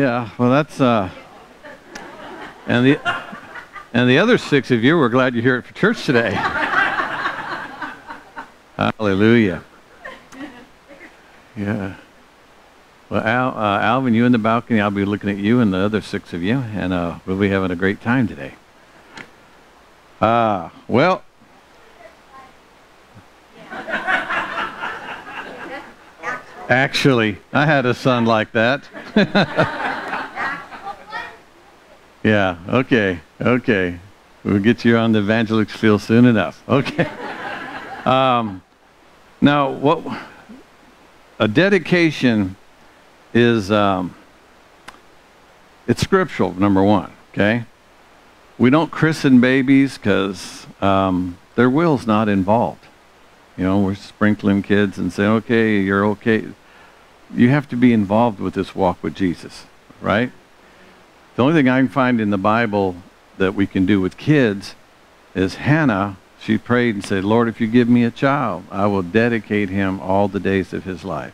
Yeah, well, that's uh, and the and the other six of you, we're glad you're here for church today. Hallelujah. Yeah. Well, Al, uh, Alvin, you in the balcony. I'll be looking at you and the other six of you, and uh, we'll be having a great time today. Ah, uh, well. Actually, I had a son like that. yeah, okay, okay. We'll get you on the evangelistic field soon enough. Okay. Um, now, what a dedication is, um, it's scriptural, number one, okay? We don't christen babies because um, their will's not involved. You know, we're sprinkling kids and saying, okay, you're okay you have to be involved with this walk with Jesus, right? The only thing I can find in the Bible that we can do with kids is Hannah, she prayed and said, Lord, if you give me a child, I will dedicate him all the days of his life.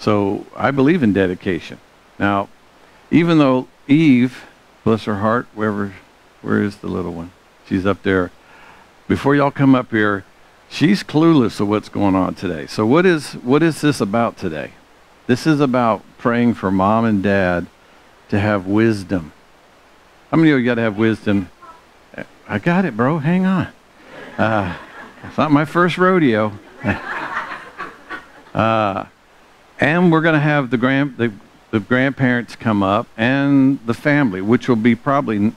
So I believe in dedication. Now, even though Eve, bless her heart, wherever, where is the little one? She's up there. Before y'all come up here, she's clueless of what's going on today. So what is, what is this about today? This is about praying for mom and dad to have wisdom. How many of you got to have wisdom? I got it, bro. Hang on. Uh, it's not my first rodeo. uh, and we're going to have the grand the, the grandparents come up and the family, which will be probably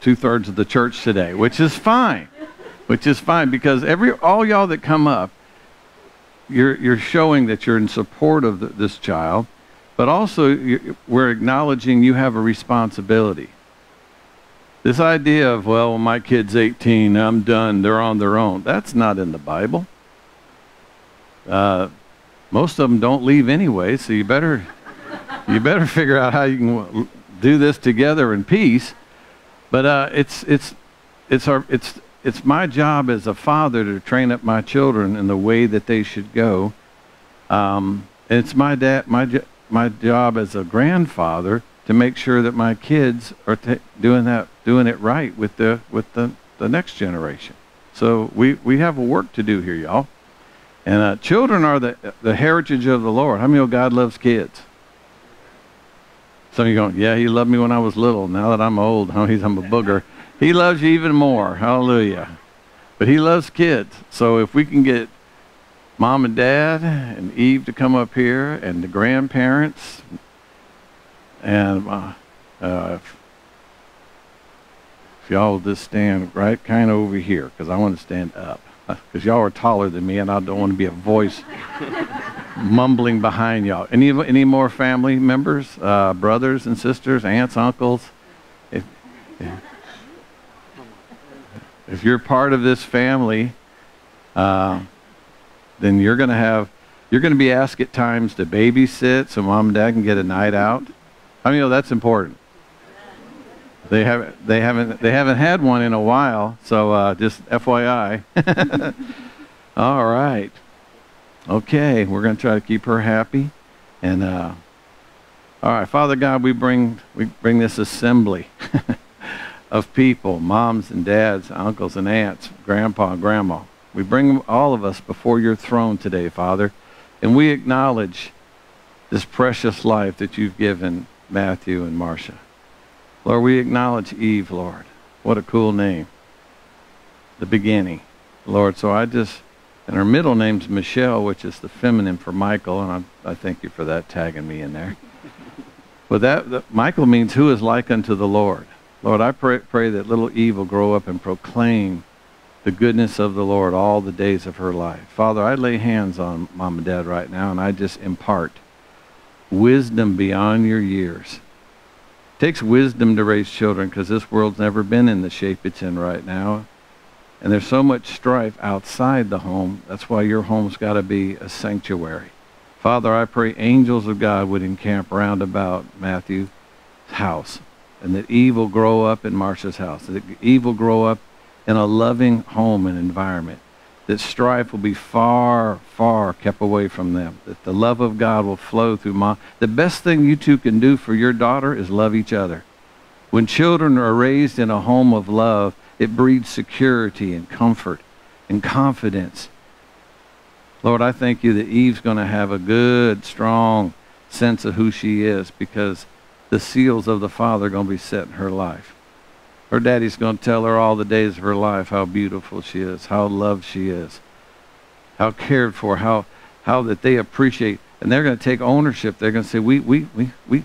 two thirds of the church today, which is fine. Which is fine because every all y'all that come up, you're, you're showing that you're in support of the, this child, but also we're acknowledging you have a responsibility. This idea of, well, my kid's 18, I'm done, they're on their own, that's not in the Bible. Uh, most of them don't leave anyway, so you better, you better figure out how you can do this together in peace. But uh, it's, it's, it's, our, it's it's my job as a father to train up my children in the way that they should go. Um, it's my dad, my my job as a grandfather to make sure that my kids are doing that, doing it right with the with the, the next generation. So we we have a work to do here, y'all. And uh, children are the the heritage of the Lord. How many of God loves kids? Some of you going, yeah, he loved me when I was little. Now that I'm old, how he's I'm a booger. He loves you even more. Hallelujah. But he loves kids. So if we can get mom and dad and Eve to come up here and the grandparents and uh, uh, if, y'all just stand right kind of over here because I want to stand up because y'all are taller than me and I don't want to be a voice mumbling behind y'all. Any any more family members, uh, brothers and sisters, aunts, uncles? If, if, if you're part of this family, uh, then you're going to have you're going to be asked at times to babysit so mom and dad can get a night out. I mean, you know that's important. They haven't they haven't they haven't had one in a while, so uh, just FYI. All right. Okay, we're going to try to keep her happy, and uh, all right, Father God, we bring we bring this assembly. of people, moms and dads, uncles and aunts, grandpa and grandma. We bring all of us before your throne today, Father, and we acknowledge this precious life that you've given Matthew and Marcia. Lord, we acknowledge Eve, Lord. What a cool name. The beginning. Lord, so I just, and her middle name's Michelle, which is the feminine for Michael, and I, I thank you for that, tagging me in there. But that, that Michael means who is like unto the Lord. Lord, I pray, pray that little Eve will grow up and proclaim the goodness of the Lord all the days of her life. Father, I lay hands on mom and dad right now, and I just impart wisdom beyond your years. It takes wisdom to raise children because this world's never been in the shape it's in right now. And there's so much strife outside the home. That's why your home's got to be a sanctuary. Father, I pray angels of God would encamp round about Matthew's house and that Eve will grow up in Marcia's house, that Eve will grow up in a loving home and environment, that strife will be far, far kept away from them, that the love of God will flow through mom. The best thing you two can do for your daughter is love each other. When children are raised in a home of love, it breeds security and comfort and confidence. Lord, I thank you that Eve's going to have a good, strong sense of who she is because the seals of the Father are going to be set in her life. Her daddy's going to tell her all the days of her life how beautiful she is, how loved she is, how cared for, how, how that they appreciate. And they're going to take ownership. They're going to say, we, we, we, we,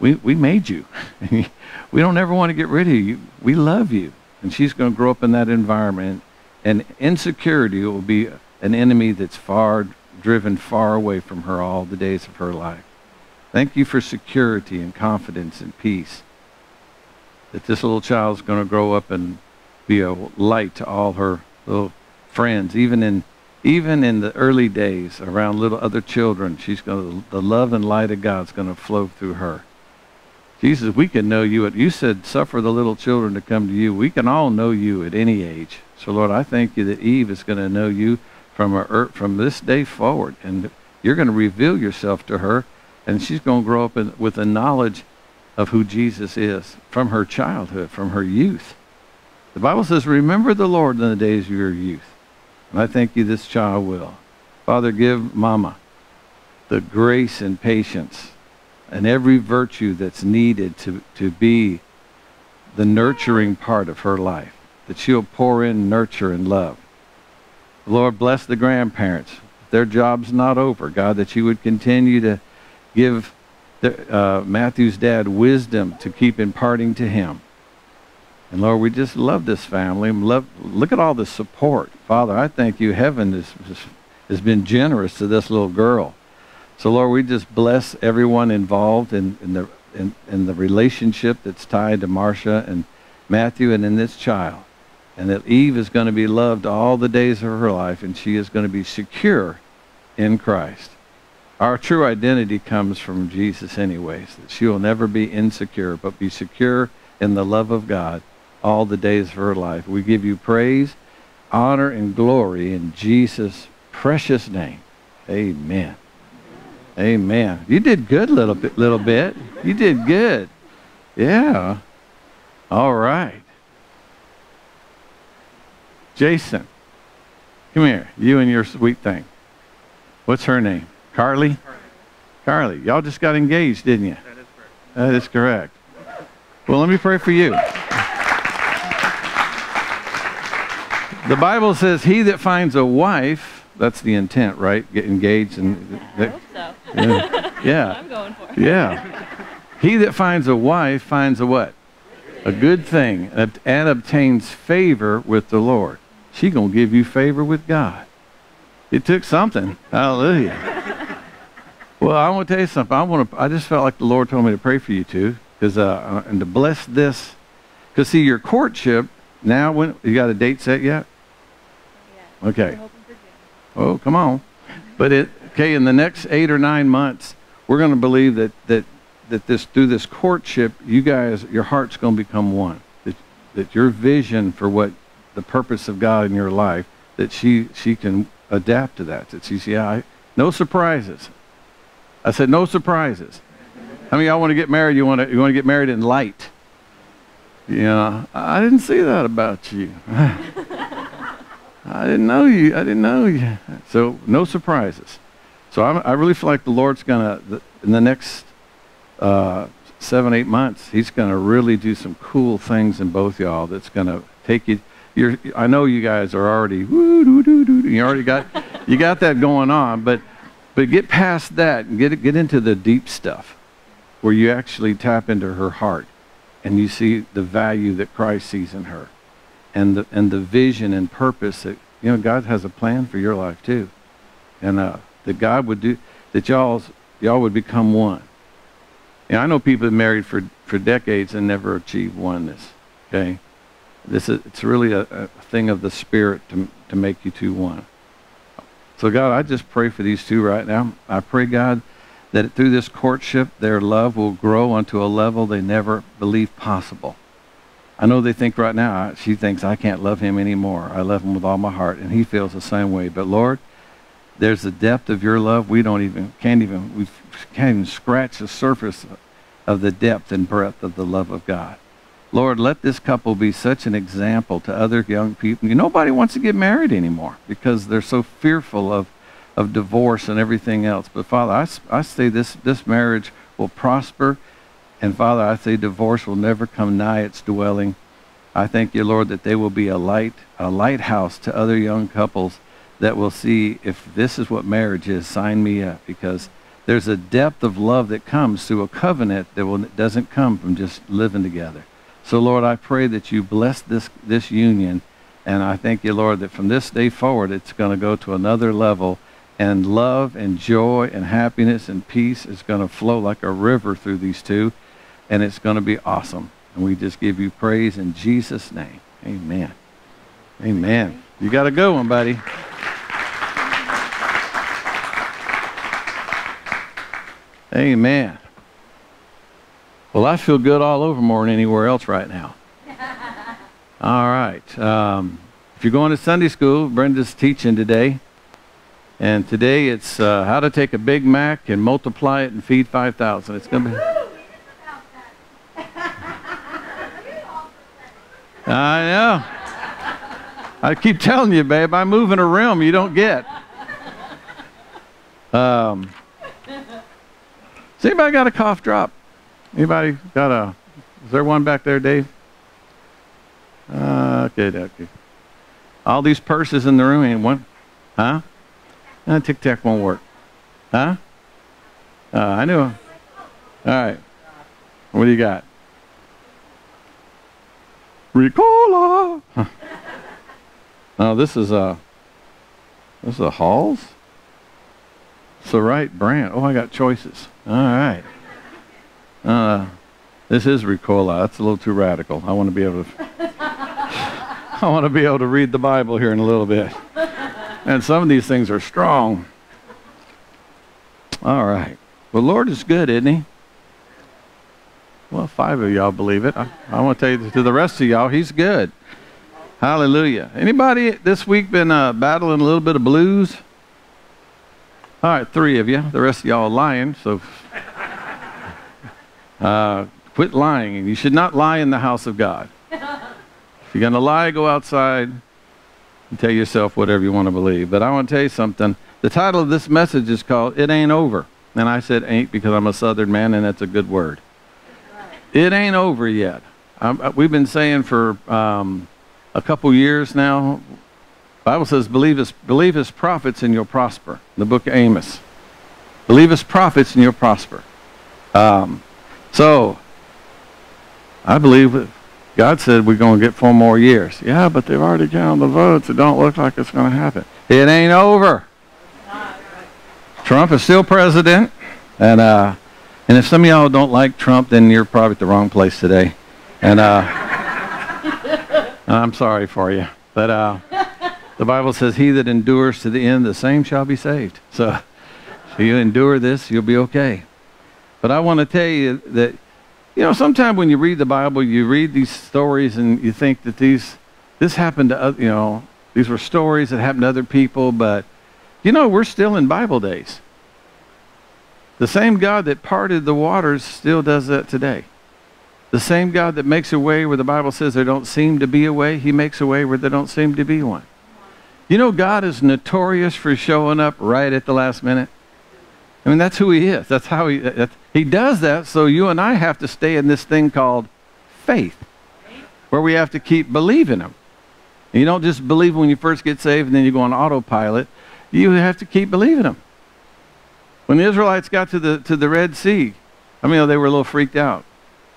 we, we made you. we don't ever want to get rid of you. We love you. And she's going to grow up in that environment. And insecurity will be an enemy that's far driven far away from her all the days of her life. Thank you for security and confidence and peace that this little child is going to grow up and be a light to all her little friends, even in even in the early days around little other children. She's going the love and light of God's going to flow through her. Jesus, we can know you. At, you said, suffer the little children to come to you. We can all know you at any age. So, Lord, I thank you that Eve is going to know you from, her, from this day forward. And you're going to reveal yourself to her. And she's going to grow up in, with a knowledge of who Jesus is from her childhood, from her youth. The Bible says, Remember the Lord in the days of your youth. And I thank you this child will. Father, give Mama the grace and patience and every virtue that's needed to, to be the nurturing part of her life, that she'll pour in nurture and love. Lord, bless the grandparents. Their job's not over. God, that you would continue to give uh, Matthew's dad wisdom to keep imparting to him. And Lord, we just love this family. Love, look at all the support. Father, I thank you. Heaven has, has been generous to this little girl. So, Lord, we just bless everyone involved in, in, the, in, in the relationship that's tied to Marcia and Matthew and in this child. And that Eve is going to be loved all the days of her life, and she is going to be secure in Christ. Our true identity comes from Jesus, anyways, that she will never be insecure, but be secure in the love of God all the days of her life. We give you praise, honor, and glory in Jesus' precious name. Amen. Amen. You did good little bit, little bit. You did good. Yeah. All right. Jason, come here. You and your sweet thing. What's her name? Carly? Carly. Y'all just got engaged, didn't you? That is correct. That is correct. Well, let me pray for you. The Bible says, He that finds a wife, that's the intent, right? Get engaged and. I hope so. Yeah. yeah. I'm going for. Yeah. He that finds a wife finds a what? A good thing and obtains favor with the Lord. She going to give you favor with God. It took something. Hallelujah. Well, I want to tell you something. I want to. I just felt like the Lord told me to pray for you too, because uh, and to bless this. Because see, your courtship now. When you got a date set yet? Yeah. Okay. We're hoping for June. Oh, come on. But it okay in the next eight or nine months, we're going to believe that that that this through this courtship, you guys, your heart's going to become one. That that your vision for what the purpose of God in your life, that she she can adapt to that. That she's yeah, I, no surprises. I said no surprises. Many of y'all want to get married? You want to you want to get married in light? Yeah, I didn't see that about you. I didn't know you. I didn't know you. So no surprises. So I'm, i really feel like the Lord's gonna in the next uh, seven eight months, He's gonna really do some cool things in both y'all. That's gonna take you. I know you guys are already. You already got you got that going on, but but get past that and get get into the deep stuff, where you actually tap into her heart, and you see the value that Christ sees in her and the and the vision and purpose that you know God has a plan for your life too, and uh, that God would do that y'all y'all would become one. And I know people have married for for decades and never achieved oneness. Okay, this is it's really a, a thing of the spirit to to make you two one. So God, I just pray for these two right now. I pray God that through this courtship their love will grow onto a level they never believed possible. I know they think right now, she thinks, I can't love him anymore. I love him with all my heart. And he feels the same way. But Lord, there's the depth of your love we don't even, can't even, we can't even scratch the surface of the depth and breadth of the love of God. Lord, let this couple be such an example to other young people. Nobody wants to get married anymore because they're so fearful of, of divorce and everything else. But Father, I, I say this, this marriage will prosper and Father, I say divorce will never come nigh its dwelling. I thank you, Lord, that they will be a light, a lighthouse to other young couples that will see if this is what marriage is, sign me up because there's a depth of love that comes through a covenant that will, doesn't come from just living together. So, Lord, I pray that you bless this, this union. And I thank you, Lord, that from this day forward, it's going to go to another level. And love and joy and happiness and peace is going to flow like a river through these two and it's going to be awesome. And we just give you praise in Jesus' name. Amen. Amen. You got a good one, buddy. Amen. Well, I feel good all over more than anywhere else right now. all right. Um, if you're going to Sunday school, Brenda's teaching today. And today it's uh, how to take a Big Mac and multiply it and feed 5,000. It's going to be. I know. I keep telling you, babe, I move in a realm you don't get. Um, has anybody got a cough drop? Anybody got a? Is there one back there, Dave? Uh, okay, okay. All these purses in the room ain't one, huh? Uh, Tic Tac won't work, huh? Uh, I knew. All right. What do you got? Ricola. now this is a this is a Halls. It's the right brand. Oh, I got choices. All right. Uh, this is Ricola. That's a little too radical. I want to be able to. I want to be able to read the Bible here in a little bit. And some of these things are strong. All right. Well, Lord is good, isn't He? Well, five of y'all believe it. I, I want to tell you to the rest of y'all, he's good. Hallelujah. Anybody this week been uh, battling a little bit of blues? All right, three of you. The rest of y'all lying, so uh, quit lying. You should not lie in the house of God. If you're going to lie, go outside and tell yourself whatever you want to believe. But I want to tell you something. The title of this message is called It Ain't Over. And I said ain't because I'm a southern man and that's a good word. It ain't over yet. Uh, we've been saying for um, a couple years now. Bible says, "Believe his, believe his prophets, and you'll prosper." The book of Amos. Believe his prophets, and you'll prosper. Um, so, I believe God said we're going to get four more years. Yeah, but they've already counted the votes. It don't look like it's going to happen. It ain't over. Trump is still president, and uh, and if some of y'all don't like Trump, then you're probably at the wrong place today. And uh, I'm sorry for you. But uh, the Bible says, He that endures to the end, the same shall be saved. So if you endure this, you'll be okay. But I want to tell you that, you know, sometimes when you read the Bible, you read these stories and you think that these, this happened to, other, you know, these were stories that happened to other people, but, you know, we're still in Bible days. The same God that parted the waters still does that today. The same God that makes a way where the Bible says there don't seem to be a way, he makes a way where there don't seem to be one. You know, God is notorious for showing up right at the last minute. I mean, that's who he is. That's how he, he does that so you and I have to stay in this thing called faith, where we have to keep believing him. You don't just believe when you first get saved and then you go on autopilot. You have to keep believing him. When the Israelites got to the, to the Red Sea, I mean, they were a little freaked out.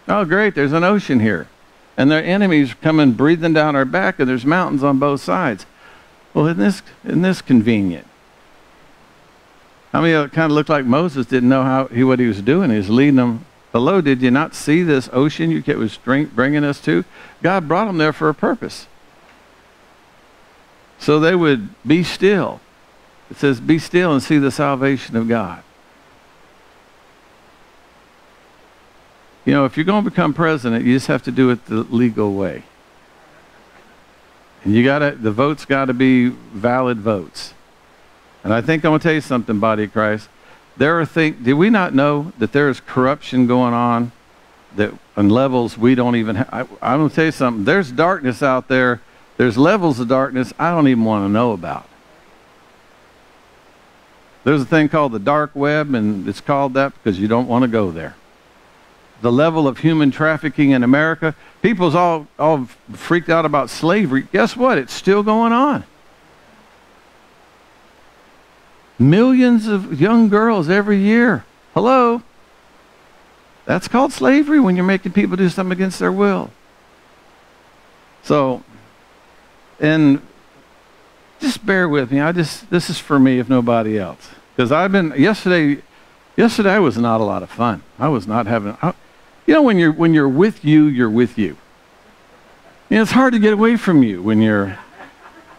Oh, great, there's an ocean here. And their enemies are coming breathing down our back, and there's mountains on both sides. Well, isn't this, isn't this convenient? I mean, it kind of looked like Moses didn't know how he, what he was doing. He was leading them below. Did you not see this ocean you was bringing us to? God brought them there for a purpose. So they would be still. It says, Be still and see the salvation of God. You know, if you're going to become president, you just have to do it the legal way. And you got to, the votes got to be valid votes. And I think I'm going to tell you something, body of Christ. There are things, did we not know that there is corruption going on that on levels we don't even have? I, I'm going to tell you something. There's darkness out there. There's levels of darkness I don't even want to know about. There's a thing called the dark web, and it's called that because you don't want to go there. The level of human trafficking in America, people's all, all freaked out about slavery. Guess what? It's still going on. Millions of young girls every year. Hello? That's called slavery when you're making people do something against their will. So, and just bear with me. I just this is for me if nobody else. Because I've been yesterday. Yesterday was not a lot of fun. I was not having. I, you know, when you're when you're with you, you're with you. Know, it's hard to get away from you when you're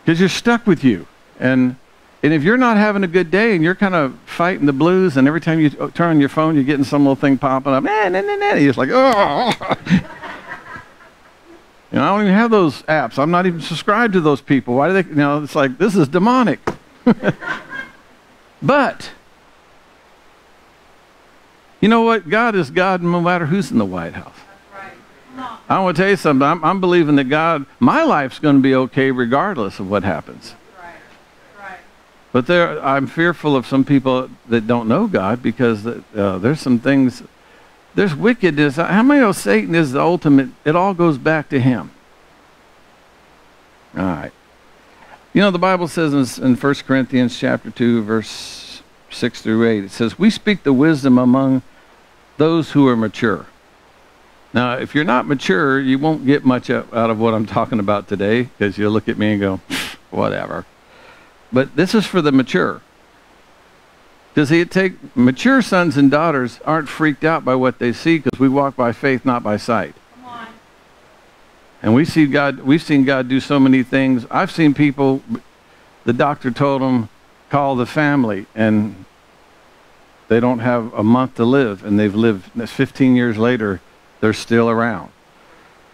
because you're stuck with you. And and if you're not having a good day and you're kind of fighting the blues, and every time you oh, turn on your phone, you're getting some little thing popping up, man, nah, nah, nah, you're just like, oh. You know, I don't even have those apps. I'm not even subscribed to those people. Why do they, you know, it's like, this is demonic. but, you know what? God is God no matter who's in the White House. I want to tell you something. I'm, I'm believing that God, my life's going to be okay regardless of what happens. But there, I'm fearful of some people that don't know God because uh, there's some things, there's wickedness. How many know Satan is the ultimate? It all goes back to him. All right. You know, the Bible says in, in 1 Corinthians chapter 2, verse 6 through 8, it says, We speak the wisdom among those who are mature. Now, if you're not mature, you won't get much out of what I'm talking about today because you'll look at me and go, whatever. But this is for the mature. Does he take mature sons and daughters aren't freaked out by what they see because we walk by faith, not by sight. And we see God. We've seen God do so many things. I've seen people. The doctor told them, call the family, and they don't have a month to live, and they've lived 15 years later. They're still around.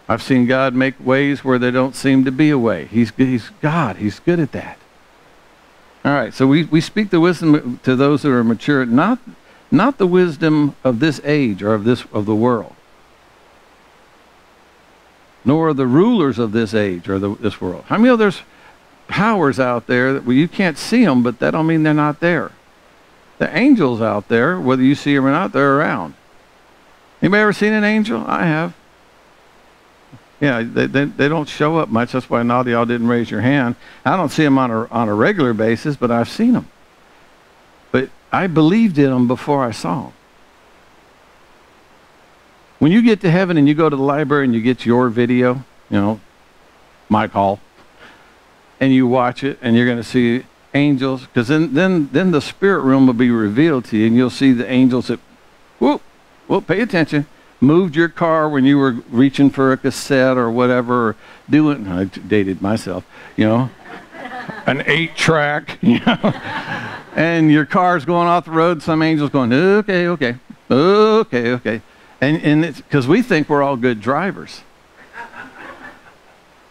I've seen God make ways where there don't seem to be a way. He's, he's God. He's good at that. All right, so we, we speak the wisdom to those who are mature, not, not the wisdom of this age or of, this, of the world, nor the rulers of this age or the, this world. How many of there's powers out there that well, you can't see them, but that don't mean they're not there. The angels out there, whether you see them or not, they're around. Anybody ever seen an angel? I have. Yeah, they, they, they don't show up much. That's why not y'all didn't raise your hand. I don't see them on a, on a regular basis, but I've seen them. But I believed in them before I saw them. When you get to heaven and you go to the library and you get your video, you know, my call, and you watch it and you're going to see angels, because then, then, then the spirit realm will be revealed to you and you'll see the angels that, whoop, whoop, pay attention moved your car when you were reaching for a cassette or whatever, or doing, I dated myself, you know, an eight track, you know, and your car's going off the road, some angel's going, okay, okay, okay, okay. And, and it's because we think we're all good drivers.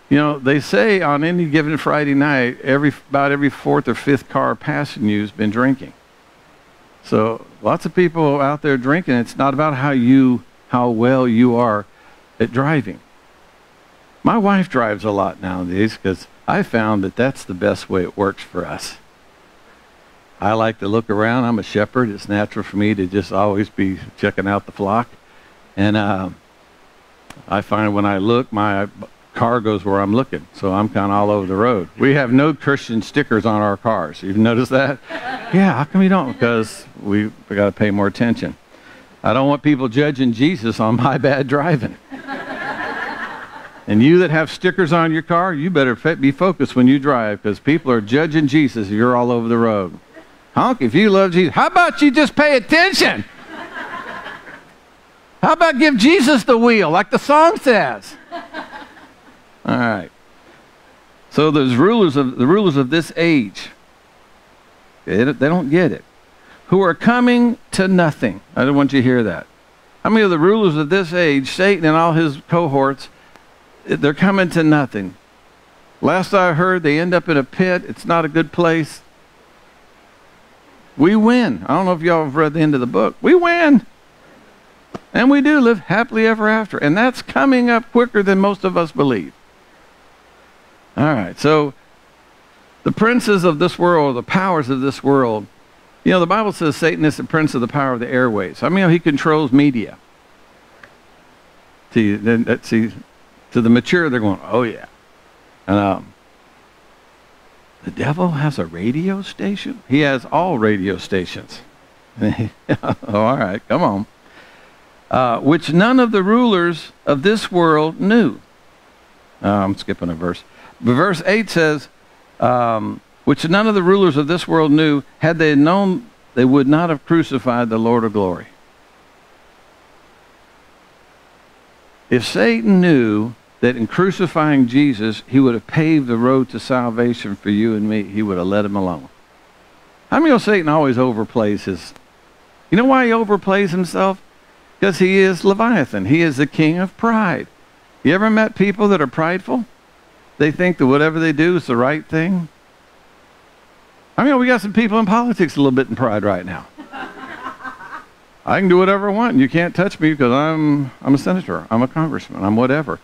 You know, they say on any given Friday night, every about every fourth or fifth car passing you has been drinking. So lots of people out there drinking. It's not about how you how well you are at driving. My wife drives a lot nowadays because I found that that's the best way it works for us. I like to look around. I'm a shepherd. It's natural for me to just always be checking out the flock. And uh, I find when I look, my car goes where I'm looking. So I'm kind of all over the road. We have no Christian stickers on our cars. You've noticed that? yeah, how come you don't? Because we, we got to pay more attention. I don't want people judging Jesus on my bad driving. and you that have stickers on your car, you better be focused when you drive because people are judging Jesus if you're all over the road. Honk, if you love Jesus, how about you just pay attention? How about give Jesus the wheel, like the song says? All right. So those rulers of the rulers of this age, they don't get it who are coming to nothing. I don't want you to hear that. How many of the rulers of this age, Satan and all his cohorts, they're coming to nothing. Last I heard, they end up in a pit. It's not a good place. We win. I don't know if y'all have read the end of the book. We win. And we do live happily ever after. And that's coming up quicker than most of us believe. All right, so the princes of this world, the powers of this world, you know, the Bible says Satan is the prince of the power of the airways. I mean, he controls media. See, then, see, to the mature, they're going, oh yeah. And um, the devil has a radio station. He has all radio stations. all right, come on. Uh, which none of the rulers of this world knew. Uh, I'm skipping a verse. But verse 8 says, um, which none of the rulers of this world knew, had they known, they would not have crucified the Lord of glory. If Satan knew that in crucifying Jesus, he would have paved the road to salvation for you and me, he would have let him alone. How many know Satan always overplays his. You know why he overplays himself? Because he is Leviathan. He is the king of pride. You ever met people that are prideful? They think that whatever they do is the right thing. I mean, we got some people in politics a little bit in pride right now. I can do whatever I want, and you can't touch me because I'm I'm a senator, I'm a congressman, I'm whatever.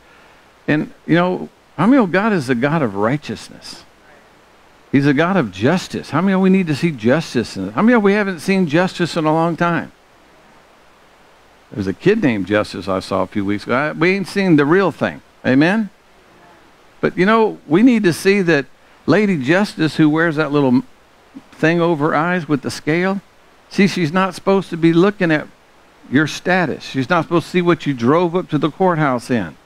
And you know, how many know God is a God of righteousness? He's a God of justice. How many of we need to see justice? In How many of we haven't seen justice in a long time? There's a kid named Justice I saw a few weeks ago. We ain't seen the real thing. Amen? But you know, we need to see that Lady Justice, who wears that little thing over eyes with the scale, see, she's not supposed to be looking at your status. She's not supposed to see what you drove up to the courthouse in.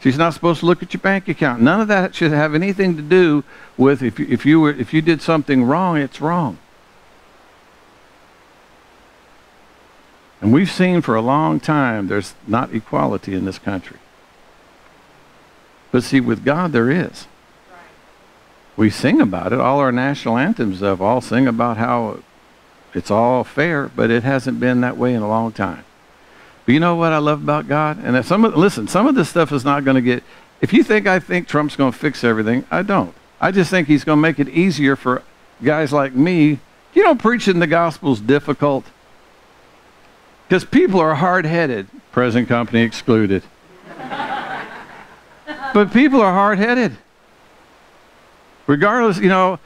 She's not supposed to look at your bank account. None of that should have anything to do with if you, if you were if you did something wrong, it's wrong. And we've seen for a long time there's not equality in this country. But see, with God, there is. We sing about it. All our national anthems have all sing about how it's all fair, but it hasn't been that way in a long time. But you know what I love about God? And some of, listen, some of this stuff is not going to get. If you think I think Trump's going to fix everything, I don't. I just think he's going to make it easier for guys like me. You know, preaching the gospel is difficult because people are hard-headed. Present company excluded. but people are hard-headed. Regardless, you know,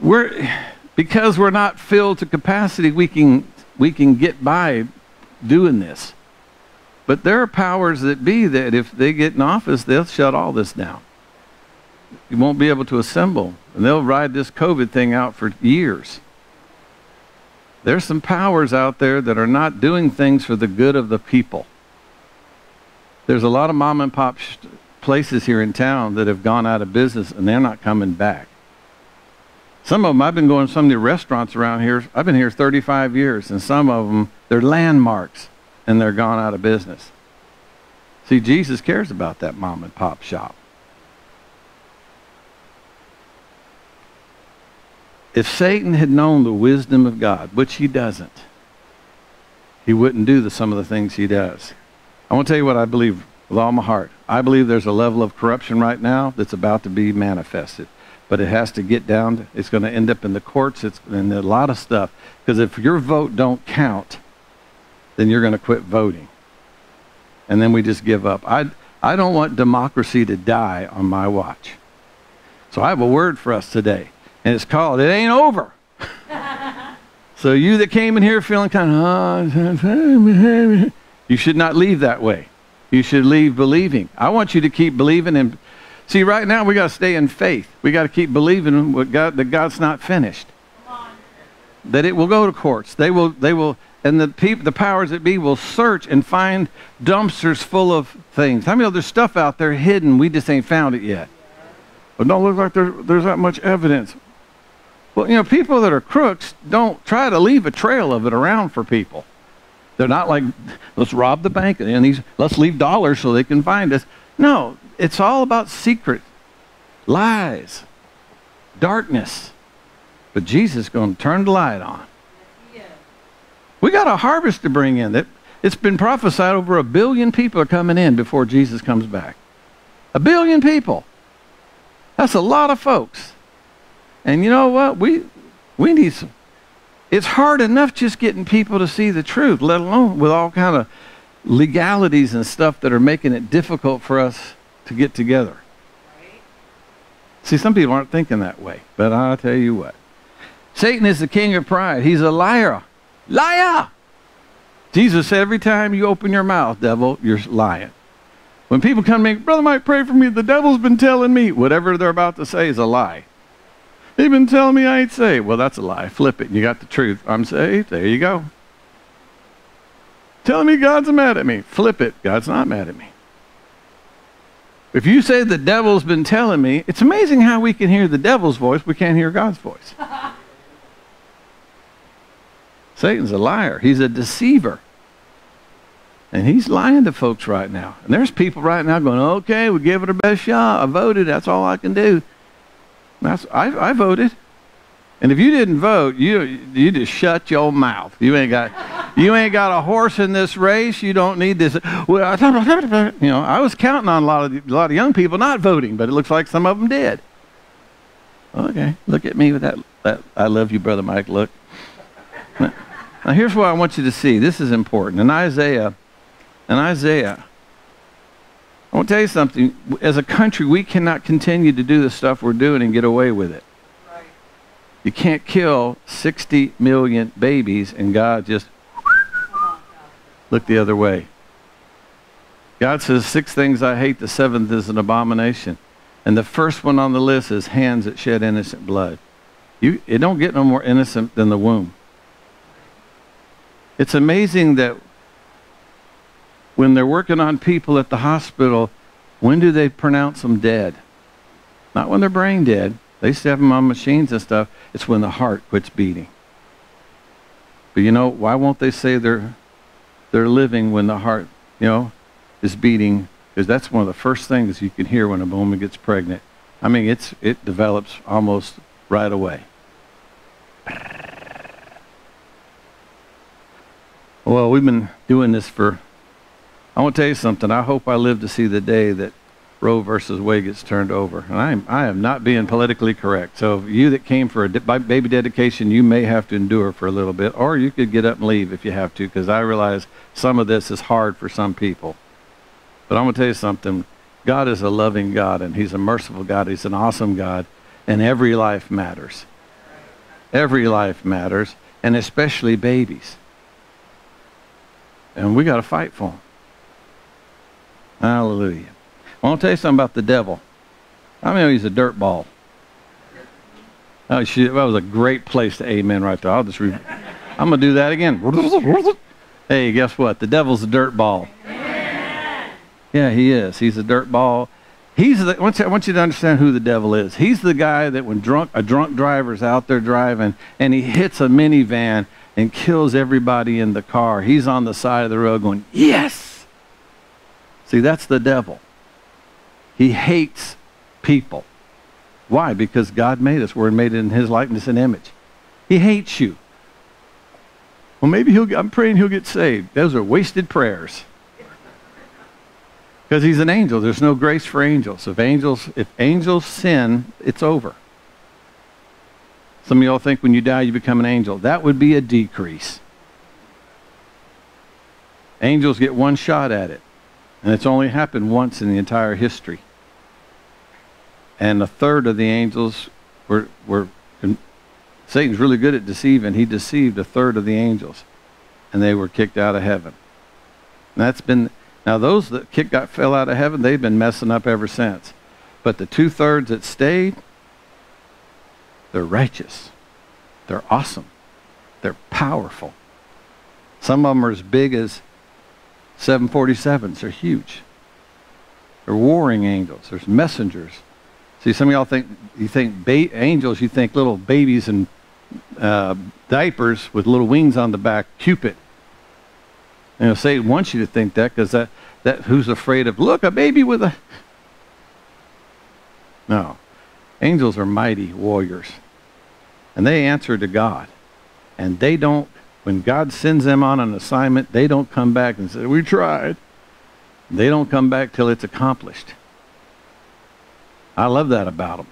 we're because we're not filled to capacity. We can we can get by doing this. But there are powers that be that if they get in office, they'll shut all this down. You won't be able to assemble, and they'll ride this COVID thing out for years. There's some powers out there that are not doing things for the good of the people. There's a lot of mom and pop places here in town that have gone out of business and they're not coming back. Some of them, I've been going to some of the restaurants around here. I've been here 35 years, and some of them, they're landmarks and they're gone out of business. See, Jesus cares about that mom and pop shop. If Satan had known the wisdom of God, which he doesn't, he wouldn't do the, some of the things he does. I want to tell you what I believe with all my heart. I believe there's a level of corruption right now that's about to be manifested. But it has to get down. To, it's going to end up in the courts. It's in a lot of stuff. Because if your vote don't count, then you're going to quit voting. And then we just give up. I, I don't want democracy to die on my watch. So I have a word for us today, and it's called It Ain't Over. so you that came in here feeling kind of, oh, you should not leave that way. You should leave believing. I want you to keep believing and see right now we got to stay in faith. We got to keep believing what God that God's not finished. That it will go to courts. They will they will and the people, the powers that be will search and find dumpsters full of things. How I many other stuff out there hidden? We just ain't found it yet. But don't look like there, there's that much evidence. Well, you know, people that are crooks don't try to leave a trail of it around for people. They're not like, let's rob the bank and these, let's leave dollars so they can find us. No, it's all about secret, lies, darkness. But Jesus is going to turn the light on. We got a harvest to bring in. That It's been prophesied over a billion people are coming in before Jesus comes back. A billion people. That's a lot of folks. And you know what? We we need some. It's hard enough just getting people to see the truth, let alone with all kind of legalities and stuff that are making it difficult for us to get together. See, some people aren't thinking that way, but I'll tell you what. Satan is the king of pride. He's a liar. Liar! Jesus said, every time you open your mouth, devil, you're lying. When people come to me, Brother Mike, pray for me. The devil's been telling me. Whatever they're about to say is a lie. They've been telling me I ain't saved. Well, that's a lie. Flip it. You got the truth. I'm saved. There you go. Telling me God's mad at me. Flip it. God's not mad at me. If you say the devil's been telling me, it's amazing how we can hear the devil's voice, we can't hear God's voice. Satan's a liar. He's a deceiver. And he's lying to folks right now. And there's people right now going, okay, we give it our best shot. I voted. That's all I can do. That's, I, I voted. And if you didn't vote, you you just shut your mouth. You ain't got you ain't got a horse in this race. You don't need this. Well, you know, I was counting on a lot of a lot of young people not voting, but it looks like some of them did. Okay, look at me with that. that I love you, brother Mike. Look. Now here's what I want you to see. This is important. In Isaiah, in Isaiah, I want to tell you something. As a country, we cannot continue to do the stuff we're doing and get away with it. You can't kill 60 million babies and God just look the other way. God says, Six things I hate, the seventh is an abomination. And the first one on the list is hands that shed innocent blood. You, it don't get no more innocent than the womb. It's amazing that when they're working on people at the hospital, when do they pronounce them dead? Not when they're brain dead. They to have them on machines and stuff. It's when the heart quits beating. But you know, why won't they say they're they're living when the heart, you know, is beating? Because that's one of the first things you can hear when a woman gets pregnant. I mean, it's it develops almost right away. Well, we've been doing this for. I want to tell you something. I hope I live to see the day that Roe versus Wade gets turned over. And I am, I am not being politically correct. So you that came for a baby dedication, you may have to endure for a little bit, or you could get up and leave if you have to, because I realize some of this is hard for some people. But I'm going to tell you something. God is a loving God, and He's a merciful God. He's an awesome God, and every life matters. Every life matters, and especially babies. And we got to fight for them. Hallelujah. I want to tell you something about the devil. I mean, he's a dirt ball. Oh, she, that was a great place to amen right there. I'll just re- I'm going to do that again. Hey, guess what? The devil's a dirt ball. Yeah, he is. He's a dirt ball. He's the, I want you to understand who the devil is. He's the guy that when drunk, a drunk driver's out there driving and he hits a minivan and kills everybody in the car, he's on the side of the road going, yes! See, that's the devil. He hates people. Why? Because God made us. We're made in his likeness and image. He hates you. Well, maybe he'll, I'm praying he'll get saved. Those are wasted prayers. Because he's an angel. There's no grace for angels. If angels, if angels sin, it's over. Some of y'all think when you die you become an angel. That would be a decrease. Angels get one shot at it. And it's only happened once in the entire history and a third of the angels were were Satan's really good at deceiving. He deceived a third of the angels, and they were kicked out of heaven. And that's been now those that kicked got fell out of heaven. They've been messing up ever since. But the two thirds that stayed, they're righteous. They're awesome. They're powerful. Some of them are as big as 747s. They're huge. They're warring angels. There's messengers. See, some of y'all think you think ba- angels, you think little babies in uh, diapers with little wings on the back, Cupid. You know, Satan wants you to think that because that, that who's afraid of look a baby with a no, angels are mighty warriors, and they answer to God, and they don't when God sends them on an assignment, they don't come back and say, We tried. They don't come back till it's accomplished. I love that about them.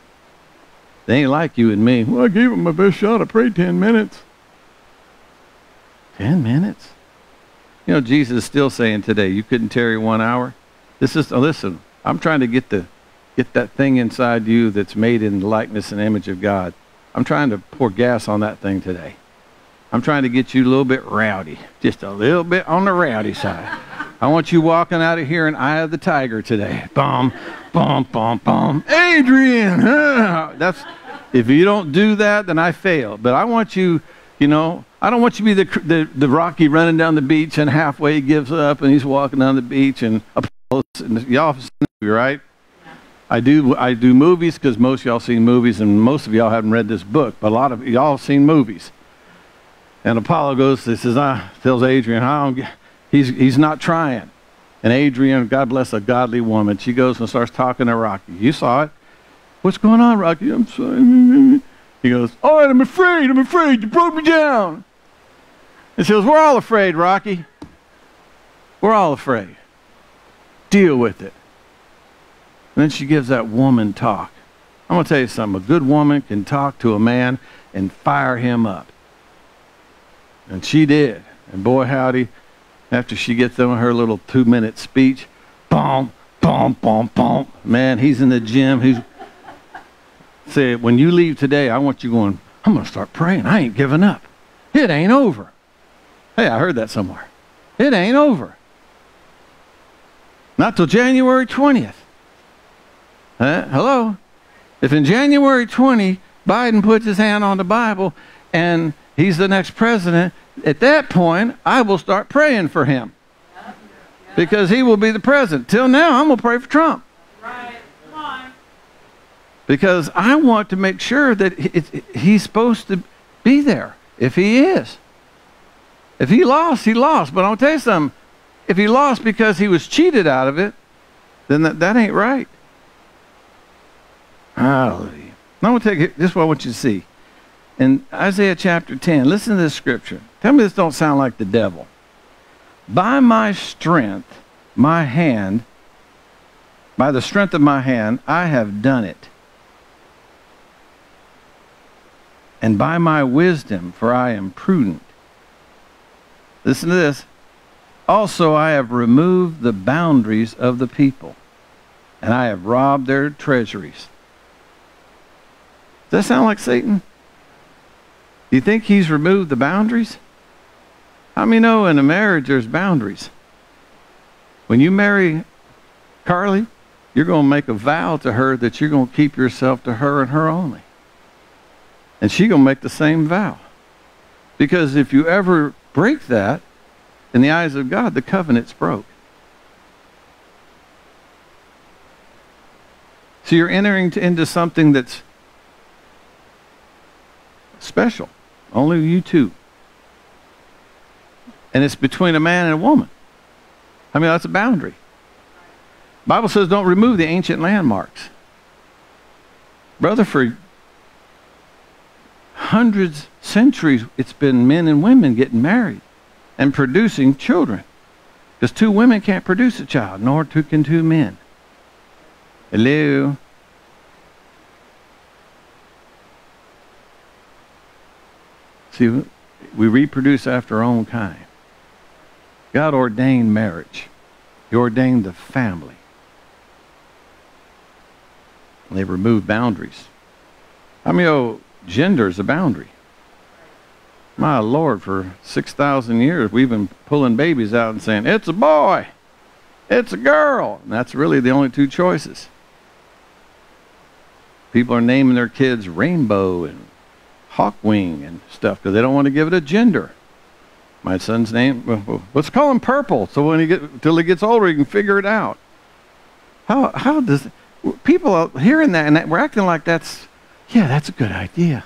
They ain't like you and me. Well, I gave them my best shot. I prayed 10 minutes. 10 minutes? You know, Jesus is still saying today, you couldn't tarry one hour. This is, oh, listen, I'm trying to get the, get that thing inside you that's made in the likeness and image of God. I'm trying to pour gas on that thing today. I'm trying to get you a little bit rowdy, just a little bit on the rowdy side. I want you walking out of here in Eye of the Tiger today. Bum, bum, bum, bum. Adrian! That's, if you don't do that, then I fail. But I want you, you know, I don't want you to be the, the, the Rocky running down the beach and halfway he gives up and he's walking down the beach and, and y'all seen the movie, right? I do I do movies because most of y'all seen movies and most of y'all haven't read this book, but a lot of y'all seen movies. And Apollo goes, he says, ah, tells Adrian, I don't get, he's, he's not trying. And Adrian, God bless a godly woman, she goes and starts talking to Rocky. You saw it. What's going on, Rocky? I'm sorry. He goes, all right, I'm afraid, I'm afraid. You broke me down. And she goes, we're all afraid, Rocky. We're all afraid. Deal with it. And then she gives that woman talk. I'm going to tell you something. A good woman can talk to a man and fire him up. And she did. And boy, howdy, after she gets done with her little two minute speech, boom, boom, boom, boom. Man, he's in the gym. He's said, when you leave today, I want you going, I'm going to start praying. I ain't giving up. It ain't over. Hey, I heard that somewhere. It ain't over. Not till January 20th. Uh, hello? If in January 20, Biden puts his hand on the Bible and he's the next president, at that point, I will start praying for him. Because he will be the president. Till now, I'm going to pray for Trump. Because I want to make sure that he's supposed to be there. If he is. If he lost, he lost. But I'll tell you something. If he lost because he was cheated out of it, then that, that ain't right. Hallelujah. I'm going to take it. This is what I want you to see. In Isaiah chapter 10, listen to this scripture. Tell me this don't sound like the devil. By my strength, my hand, by the strength of my hand, I have done it. And by my wisdom, for I am prudent. Listen to this. Also, I have removed the boundaries of the people, and I have robbed their treasuries. Does that sound like Satan? Do you think he's removed the boundaries? How many know in a marriage there's boundaries? When you marry Carly, you're going to make a vow to her that you're going to keep yourself to her and her only. And she's going to make the same vow. Because if you ever break that, in the eyes of God, the covenant's broke. So you're entering into something that's special. Only you two. And it's between a man and a woman. I mean, that's a boundary. Bible says don't remove the ancient landmarks. Brother, for hundreds, centuries, it's been men and women getting married and producing children. Because two women can't produce a child, nor two can two men. Hello? See, we reproduce after our own kind. God ordained marriage. He ordained the family. They removed boundaries. I mean, oh, gender is a boundary. My Lord, for 6,000 years, we've been pulling babies out and saying, it's a boy, it's a girl. And that's really the only two choices. People are naming their kids Rainbow and Hawkwing and stuff because they don't want to give it a gender. My son's name, let's call him Purple, so when he get till he gets older, he can figure it out. How how does people hearing that and that, we're acting like that's yeah, that's a good idea.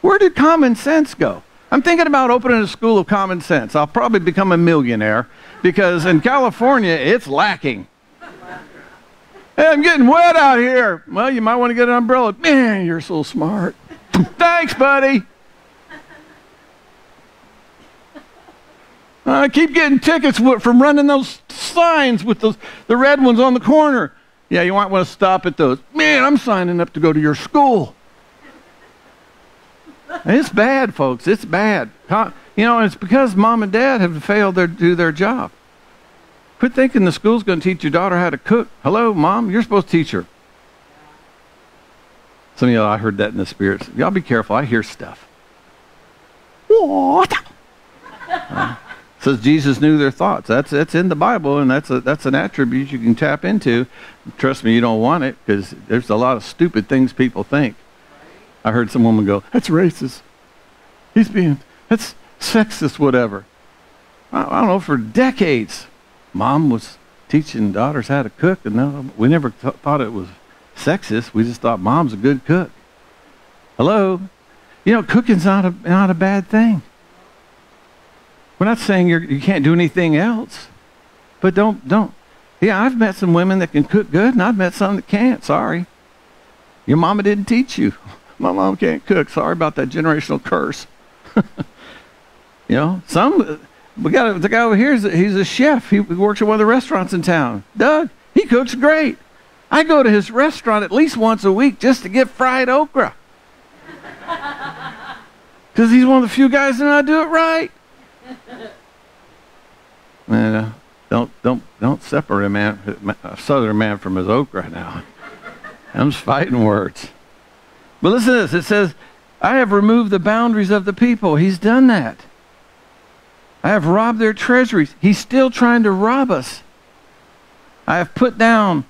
Where did common sense go? I'm thinking about opening a school of common sense. I'll probably become a millionaire because in California it's lacking. Hey, I'm getting wet out here. Well, you might want to get an umbrella. Man, you're so smart. Thanks, buddy. I keep getting tickets from running those signs with those, the red ones on the corner. Yeah, you might want to stop at those. Man, I'm signing up to go to your school. it's bad, folks. It's bad. You know, it's because mom and dad have failed to do their job. Quit thinking the school's going to teach your daughter how to cook. Hello, mom, you're supposed to teach her. Some of y'all, I heard that in the spirit. Y'all be careful. I hear stuff. What? Uh, says Jesus knew their thoughts. That's that's in the Bible, and that's a, that's an attribute you can tap into. Trust me, you don't want it because there's a lot of stupid things people think. I heard some woman go, "That's racist. He's being that's sexist, whatever." I, I don't know. For decades, mom was teaching daughters how to cook, and no, we never th- thought it was sexist. We just thought mom's a good cook. Hello, you know, cooking's not a not a bad thing. We're not saying you're, you can't do anything else, but don't don't. Yeah, I've met some women that can cook good, and I've met some that can't. Sorry, your mama didn't teach you. My mom can't cook. Sorry about that generational curse. you know, some we got the guy over here. He's a chef. He works at one of the restaurants in town. Doug, he cooks great. I go to his restaurant at least once a week just to get fried okra. Because he's one of the few guys that I do it right. Man, uh, don't don't don't separate a man, a southern man from his okra now. Them's fighting words. But listen to this. It says, "I have removed the boundaries of the people." He's done that. I have robbed their treasuries. He's still trying to rob us. I have put down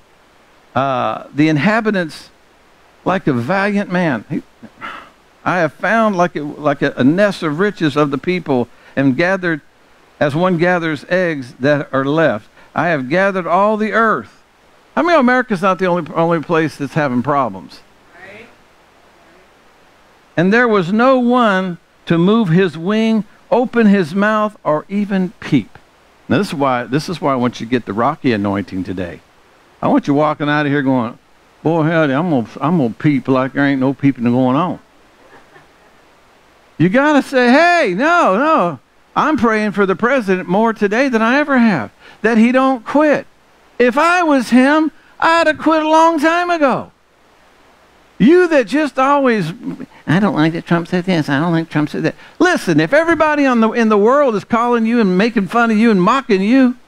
uh, the inhabitants like a valiant man. He, I have found like a, like a, a nest of riches of the people and gathered as one gathers eggs that are left. I have gathered all the earth. I mean, America's not the only, only place that's having problems. Right. And there was no one to move his wing, open his mouth, or even peep. Now, this is why, this is why I want you to get the Rocky anointing today. I want you walking out of here going, boy, howdy, I'm going to I'm gonna peep like there ain't no peeping going on. You got to say, hey, no, no. I'm praying for the president more today than I ever have, that he don't quit. If I was him, I'd have quit a long time ago. You that just always, I don't like that Trump said this, I don't like Trump said that. Listen, if everybody on the, in the world is calling you and making fun of you and mocking you,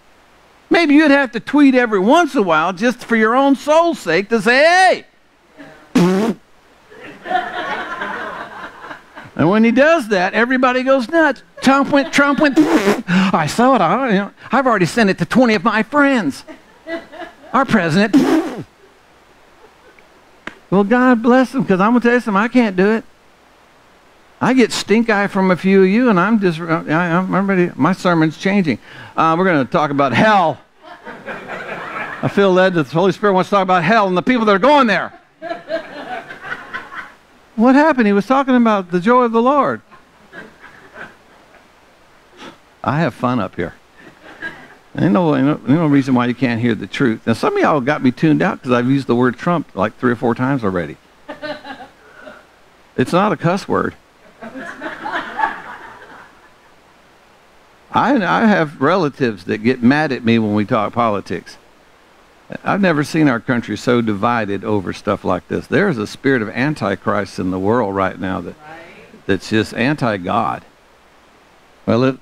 maybe you'd have to tweet every once in a while just for your own soul's sake to say, hey. And when he does that, everybody goes nuts. Trump went, Trump went, I saw it. I, you know, I've already sent it to 20 of my friends. Our president. well, God bless him, because I'm going to tell you something, I can't do it. I get stink eye from a few of you, and I'm just, I, am ready. My sermon's changing. Uh, we're going to talk about hell. I feel led that the Holy Spirit wants to talk about hell and the people that are going there. What happened? He was talking about the joy of the Lord. I have fun up here. Ain't no, ain't no, reason why you can't hear the truth. Now, some of y'all got me tuned out because I've used the word Trump like three or four times already. It's not a cuss word. I, I have relatives that get mad at me when we talk politics. I've never seen our country so divided over stuff like this. There's a spirit of antichrist in the world right now that that's just anti-God. Well, it,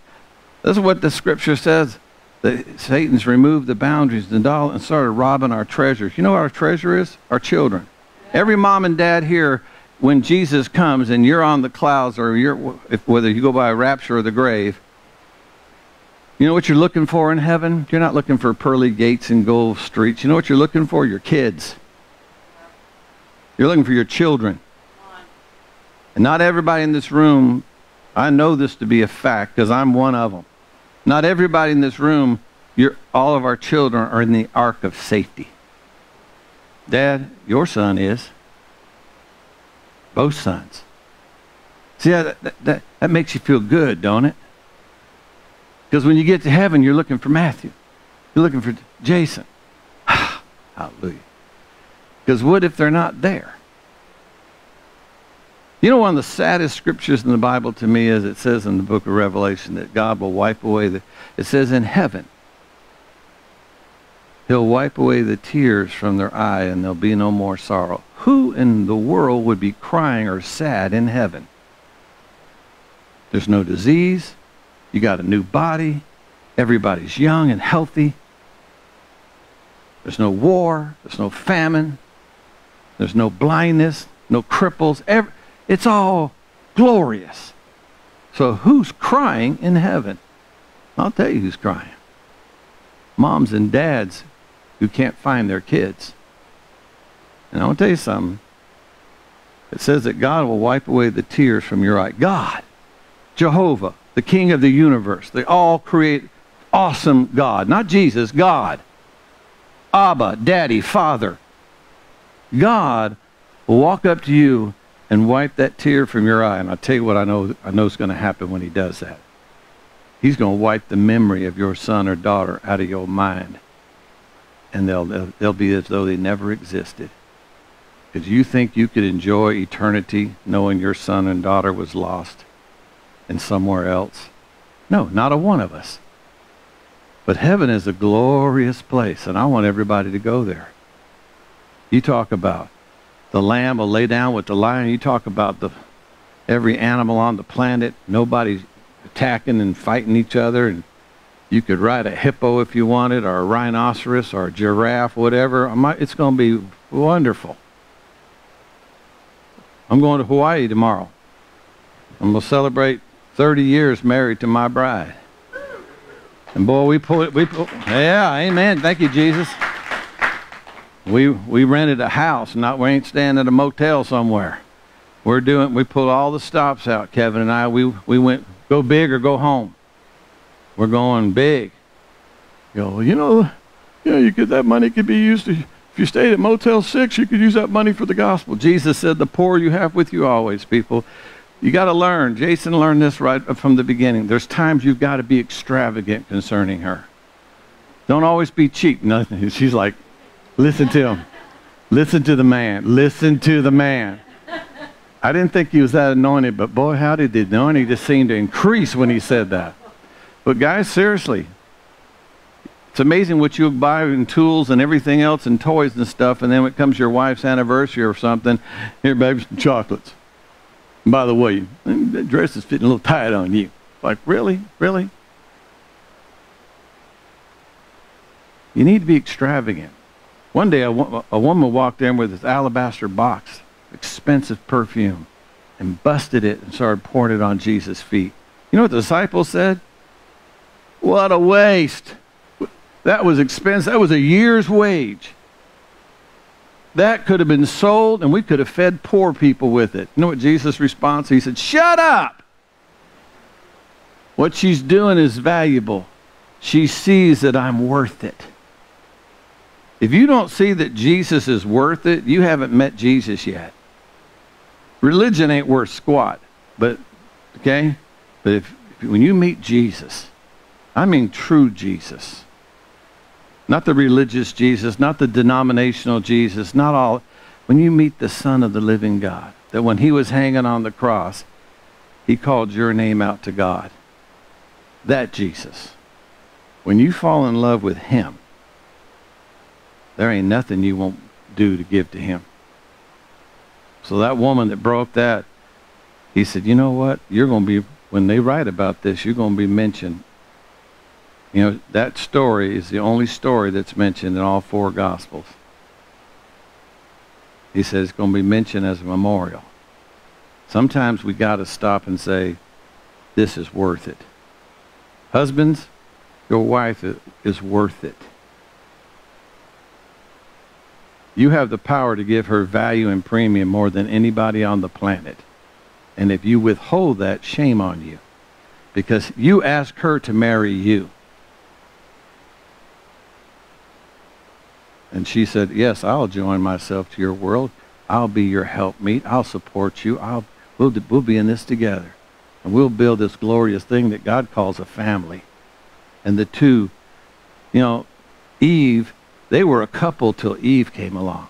this is what the scripture says. That Satan's removed the boundaries and started robbing our treasures. You know what our treasure is? Our children. Every mom and dad here, when Jesus comes and you're on the clouds or you're, if, whether you go by a rapture or the grave, you know what you're looking for in heaven? You're not looking for pearly gates and gold streets. You know what you're looking for? Your kids. You're looking for your children. And not everybody in this room, I know this to be a fact because I'm one of them. Not everybody in this room, all of our children are in the ark of safety. Dad, your son is. Both sons. See, that, that, that makes you feel good, don't it? Because when you get to heaven, you're looking for Matthew. You're looking for Jason. Hallelujah. Because what if they're not there? You know, one of the saddest scriptures in the Bible to me is it says in the book of Revelation that God will wipe away the, it says in heaven, He'll wipe away the tears from their eye and there'll be no more sorrow. Who in the world would be crying or sad in heaven? There's no disease. You got a new body. Everybody's young and healthy. There's no war. There's no famine. There's no blindness, no cripples. Every, it's all glorious. So who's crying in heaven? I'll tell you who's crying. Moms and dads who can't find their kids. And I want to tell you something. It says that God will wipe away the tears from your eye. God, Jehovah, the King of the universe, the all create awesome God, not Jesus, God. Abba, Daddy, Father. God will walk up to you and wipe that tear from your eye. And I'll tell you what I know I know is going to happen when he does that. He's going to wipe the memory of your son or daughter out of your mind. And they'll, they'll, they'll be as though they never existed. Because you think you could enjoy eternity knowing your son and daughter was lost and somewhere else? No, not a one of us. But heaven is a glorious place, and I want everybody to go there. You talk about the lamb will lay down with the lion. You talk about the every animal on the planet. Nobody's attacking and fighting each other. And you could ride a hippo if you wanted, or a rhinoceros, or a giraffe, whatever. It's going to be wonderful. I'm going to Hawaii tomorrow. I'm going to celebrate 30 years married to my bride. And boy, we pull it, we pull, yeah, amen. Thank you, Jesus. We, we rented a house, not, we ain't staying at a motel somewhere. We're doing, we pulled all the stops out, Kevin and I. We, we went, go big or go home. We're going big. You go, you know, you know, you could, that money could be used to, if you stayed at Motel 6, you could use that money for the gospel. Jesus said, the poor you have with you always, people. You got to learn. Jason learned this right from the beginning. There's times you've got to be extravagant concerning her. Don't always be cheap. Nothing. She's like, listen to him. Listen to the man. Listen to the man. I didn't think he was that anointed, but boy, how did the anointing just seem to increase when he said that. But guys, seriously, it's amazing what you buy in tools and everything else and toys and stuff, and then when it comes your wife's anniversary or something, here, baby, some chocolates. By the way, that dress is fitting a little tight on you. Like, really? Really? You need to be extravagant. One day, a, a woman walked in with this alabaster box, expensive perfume, and busted it and started pouring it on Jesus' feet. You know what the disciples said? What a waste. That was expensive. That was a year's wage that could have been sold and we could have fed poor people with it. You know what Jesus' response? He said, Shut up! What she's doing is valuable. She sees that I'm worth it. If you don't see that Jesus is worth it, you haven't met Jesus yet. Religion ain't worth squat, but okay? But if when you meet Jesus, I mean true Jesus, not the religious Jesus, not the denominational Jesus, not all. When you meet the Son of the living God, that when he was hanging on the cross, he called your name out to God. That Jesus. When you fall in love with him, there ain't nothing you won't do to give to him. So that woman that broke that, he said, you know what? You're going to be, when they write about this, you're going to be mentioned you know, that story is the only story that's mentioned in all four Gospels. He says it's going to be mentioned as a memorial. Sometimes we got to stop and say, this is worth it. Husbands, your wife is worth it. You have the power to give her value and premium more than anybody on the planet. And if you withhold that, shame on you. Because you ask her to marry you. And she said, Yes, I'll join myself to your world. I'll be your helpmeet. I'll support you. I'll, we'll, we'll be in this together. And we'll build this glorious thing that God calls a family. And the two, you know, Eve, they were a couple till Eve came along.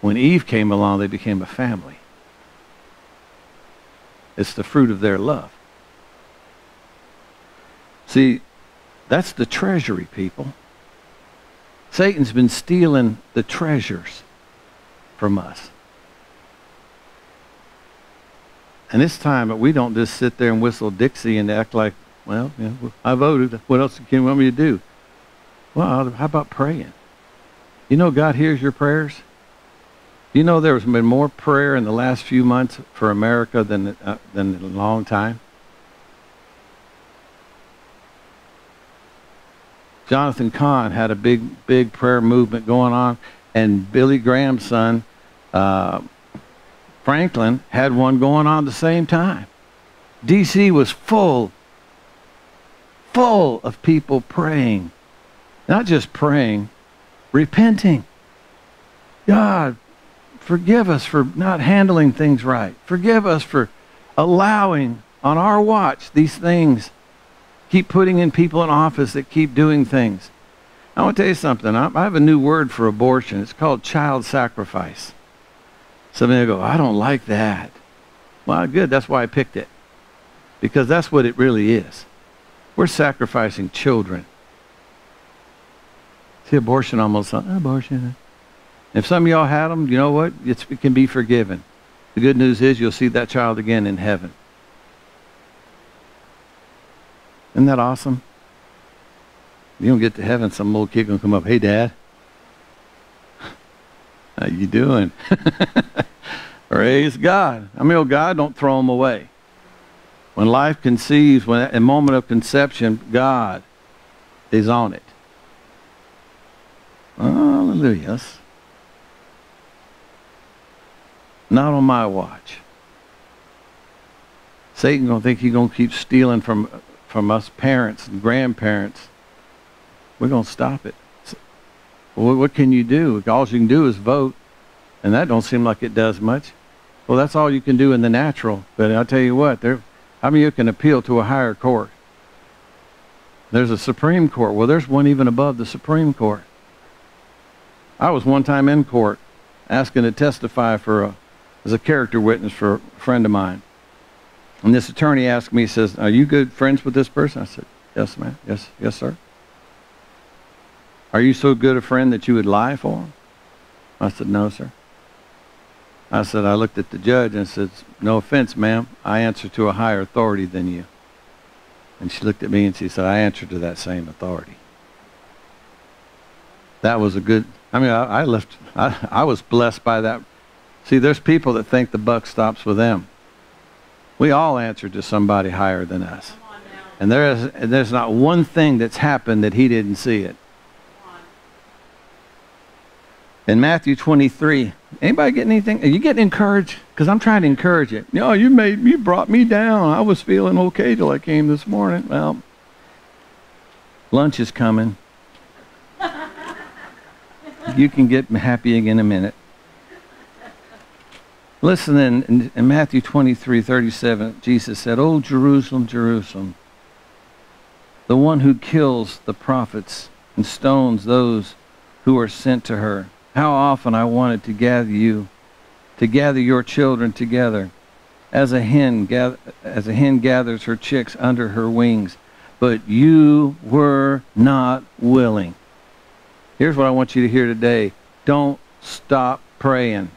When Eve came along, they became a family. It's the fruit of their love. See, that's the treasury, people. Satan's been stealing the treasures from us. And it's time that we don't just sit there and whistle Dixie and act like, well, you know, I voted. What else can you want me to do? Well, how about praying? You know God hears your prayers? You know there's been more prayer in the last few months for America than, uh, than in a long time? Jonathan Cahn had a big, big prayer movement going on, and Billy Graham's son, uh, Franklin, had one going on at the same time. D.C. was full, full of people praying. Not just praying, repenting. God, forgive us for not handling things right. Forgive us for allowing on our watch these things keep putting in people in office that keep doing things. I want to tell you something. I have a new word for abortion. It's called child sacrifice. Some of you go, I don't like that. Well, good. That's why I picked it. Because that's what it really is. We're sacrificing children. See, abortion almost, abortion. If some of y'all had them, you know what? It's, it can be forgiven. The good news is you'll see that child again in heaven. Isn't that awesome? You don't get to heaven, some little kid gonna come up, hey dad. How you doing? Praise God. I mean, oh God, don't throw them away. When life conceives, when a moment of conception, God is on it. Hallelujah. Not on my watch. Satan gonna think he's gonna keep stealing from from us parents and grandparents, we're going to stop it. Well, what can you do? All you can do is vote, and that don't seem like it does much. Well, that's all you can do in the natural. But I'll tell you what, there, how many of you can appeal to a higher court? There's a Supreme Court. Well, there's one even above the Supreme Court. I was one time in court asking to testify for a, as a character witness for a friend of mine. And this attorney asked me, he says, Are you good friends with this person? I said, Yes, ma'am. Yes, yes, sir. Are you so good a friend that you would lie for him? I said, No, sir. I said, I looked at the judge and said, No offense, ma'am. I answer to a higher authority than you. And she looked at me and she said, I answer to that same authority. That was a good, I mean, I, I left, I, I was blessed by that. See, there's people that think the buck stops with them. We all answer to somebody higher than us. And there is, there's not one thing that's happened that he didn't see it. In Matthew 23, anybody getting anything? Are you getting encouraged? Because I'm trying to encourage. You know, you made you brought me down. I was feeling okay till I came this morning. Well, lunch is coming. you can get happy again in a minute. Listen, in, in, Matthew 23 37, Jesus said, Oh, Jerusalem, Jerusalem, the one who kills the prophets and stones those who are sent to her. How often I wanted to gather you, to gather your children together, as a hen, gather, as a hen gathers her chicks under her wings, but you were not willing. Here's what I want you to hear today don't stop praying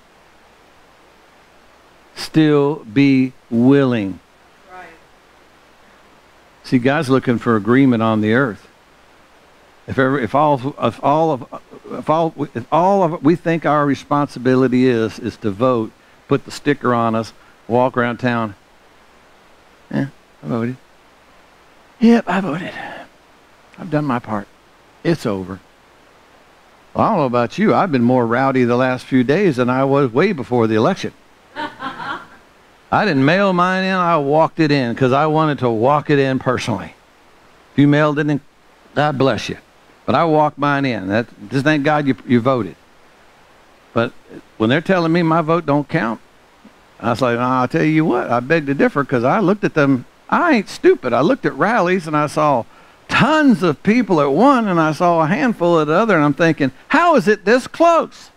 still be willing. Right. See, God's looking for agreement on the earth. If ever, if all, if all of, if all, if all of we think our responsibility is is to vote, put the sticker on us, walk around town. Yeah, I voted. Yep, I voted. I've done my part. It's over. Well, I don't know about you. I've been more rowdy the last few days than I was way before the election. I didn't mail mine in, I walked it in because I wanted to walk it in personally. If you mailed it in, God bless you. But I walked mine in. That, just thank God you, you voted. But when they're telling me my vote don't count, I was like, I'll tell you what, I beg to differ because I looked at them. I ain't stupid. I looked at rallies and I saw tons of people at one and I saw a handful at the other and I'm thinking, how is it this close?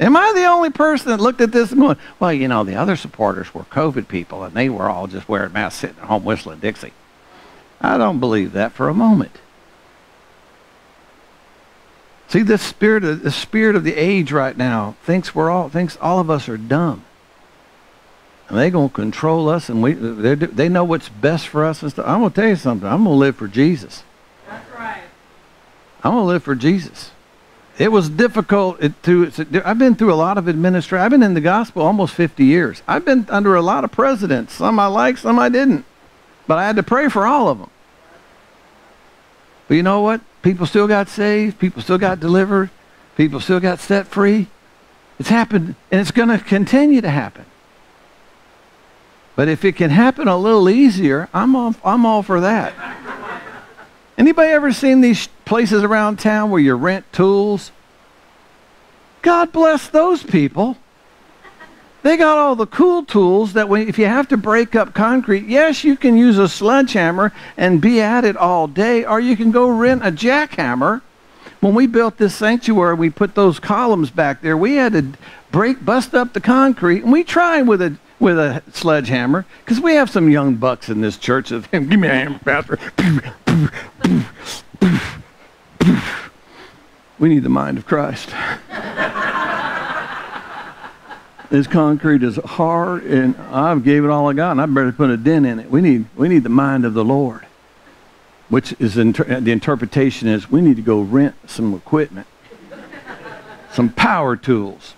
Am I the only person that looked at this and going, well, you know, the other supporters were COVID people and they were all just wearing masks sitting at home whistling Dixie? I don't believe that for a moment. See, the spirit of the spirit of the age right now thinks we're all thinks all of us are dumb. And they're gonna control us, and we they they know what's best for us and stuff. I'm gonna tell you something. I'm gonna live for Jesus. That's right. I'm gonna live for Jesus. It was difficult to. I've been through a lot of administration. I've been in the gospel almost 50 years. I've been under a lot of presidents. Some I like, some I didn't. But I had to pray for all of them. But you know what? People still got saved. People still got delivered. People still got set free. It's happened, and it's going to continue to happen. But if it can happen a little easier, I'm all, I'm all for that. Anybody ever seen these places around town where you rent tools? God bless those people. They got all the cool tools that when, if you have to break up concrete, yes, you can use a sledgehammer and be at it all day, or you can go rent a jackhammer. When we built this sanctuary, we put those columns back there. We had to break, bust up the concrete, and we tried with a with a sledgehammer because we have some young bucks in this church that give me a hammer, pastor. we need the mind of Christ. this concrete is hard, and I've gave it all I got, and I better put a dent in it. We need, we need the mind of the Lord, which is inter- the interpretation is we need to go rent some equipment, some power tools.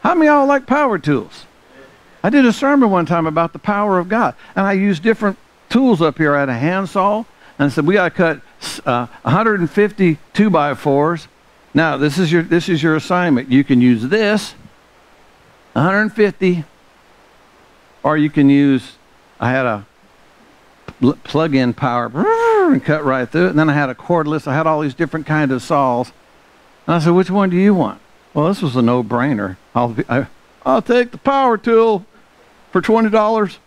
How many of y'all like power tools? I did a sermon one time about the power of God, and I used different tools up here. I had a handsaw, and I said we got to cut uh, 150 two by fours. Now this is your this is your assignment. You can use this 150, or you can use. I had a plug-in power and cut right through it. And then I had a cordless. I had all these different kinds of saws. And I said, which one do you want? Well, this was a no-brainer. I'll, I'll take the power tool for $20.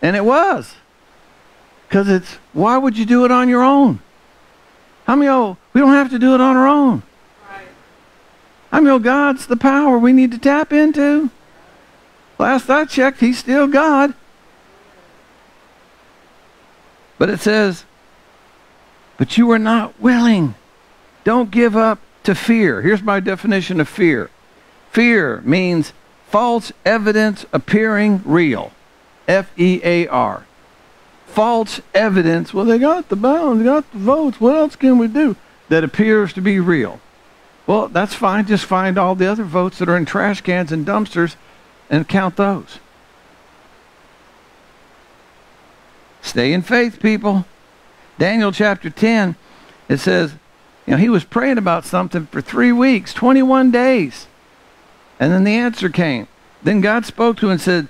And it was. Because it's, why would you do it on your own? How many of we don't have to do it on our own? Right. I mean, God's the power we need to tap into. Last I checked, He's still God. But it says, but you are not willing. Don't give up to fear. Here's my definition of fear fear means false evidence appearing real. F E A R. False evidence. Well, they got the balance, they got the votes. What else can we do? That appears to be real. Well, that's fine. Just find all the other votes that are in trash cans and dumpsters and count those. Stay in faith, people. Daniel chapter 10, it says, you know, he was praying about something for three weeks, 21 days. And then the answer came. Then God spoke to him and said,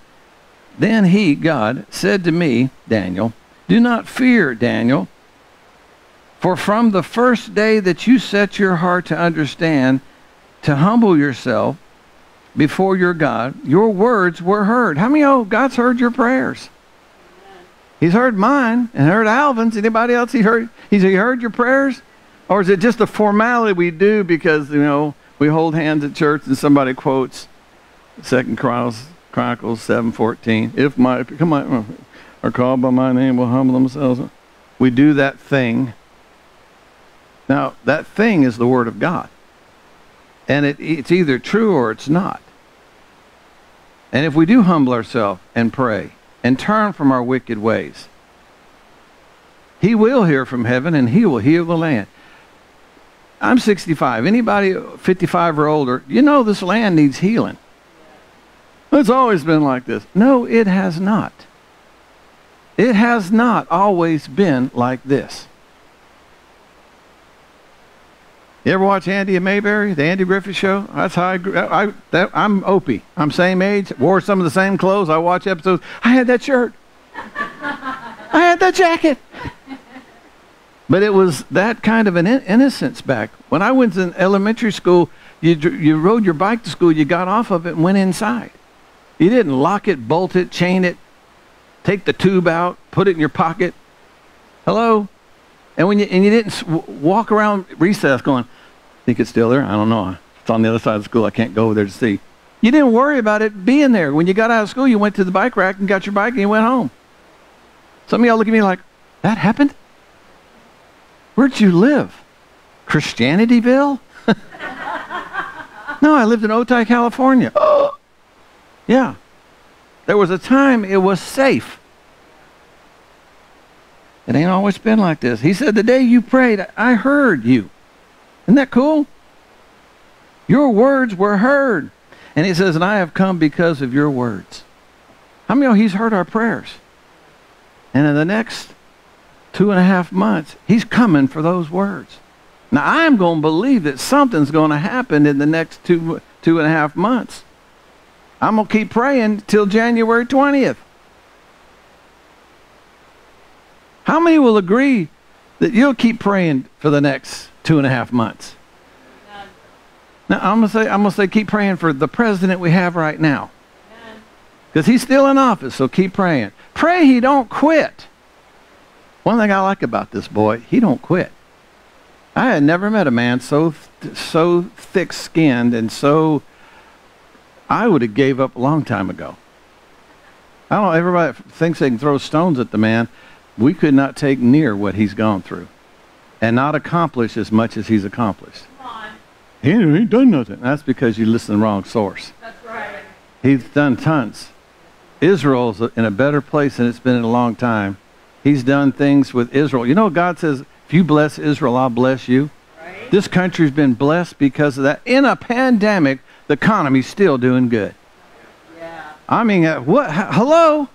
Then he, God, said to me, Daniel, Do not fear, Daniel, for from the first day that you set your heart to understand, to humble yourself before your God, your words were heard. How many oh God's heard your prayers? He's heard mine and heard Alvin's. Anybody else he heard? He's he heard your prayers? Or is it just a formality we do because, you know, we hold hands at church and somebody quotes Second Chronicles, Chronicles seven fourteen. If my come on are called by my name will humble themselves. We do that thing. Now that thing is the word of God, and it, it's either true or it's not. And if we do humble ourselves and pray and turn from our wicked ways, He will hear from heaven and He will heal the land. I'm 65. Anybody 55 or older, you know this land needs healing. It's always been like this. No, it has not. It has not always been like this. You ever watch Andy and Mayberry, the Andy Griffith Show? That's how I grew. I, that, I'm Opie. I'm same age. Wore some of the same clothes. I watch episodes. I had that shirt. I had that jacket. But it was that kind of an in- innocence back. When I went to elementary school, you, you rode your bike to school, you got off of it and went inside. You didn't lock it, bolt it, chain it, take the tube out, put it in your pocket. Hello? And when you and you didn't walk around recess going, I think it's still there? I don't know. It's on the other side of the school. I can't go over there to see. You didn't worry about it being there. When you got out of school, you went to the bike rack and got your bike and you went home. Some of y'all look at me like, that happened? Where'd you live? Christianityville? no, I lived in Otay, California. Oh, yeah. There was a time it was safe. It ain't always been like this. He said, the day you prayed, I heard you. Isn't that cool? Your words were heard. And he says, and I have come because of your words. How many of you, he's heard our prayers? And in the next two and a half months, he's coming for those words. Now, I'm going to believe that something's going to happen in the next two, two and a half months. I'm going to keep praying till January 20th. How many will agree that you'll keep praying for the next two and a half months? None. Now, I'm going to say, I'm going to say keep praying for the president we have right now. Because he's still in office, so keep praying. Pray he don't quit. One thing I like about this boy, he don't quit. I had never met a man so so thick-skinned and so I would have gave up a long time ago. I don't know, everybody thinks they can throw stones at the man. We could not take near what he's gone through and not accomplish as much as he's accomplished. He ain't done nothing. That's because you listen to the wrong source. That's right. He's done tons. Israel's in a better place than it's been in a long time. He's done things with Israel. You know, God says, if you bless Israel, I'll bless you. Right? This country's been blessed because of that. In a pandemic, the economy's still doing good. Yeah. I mean, uh, what? hello?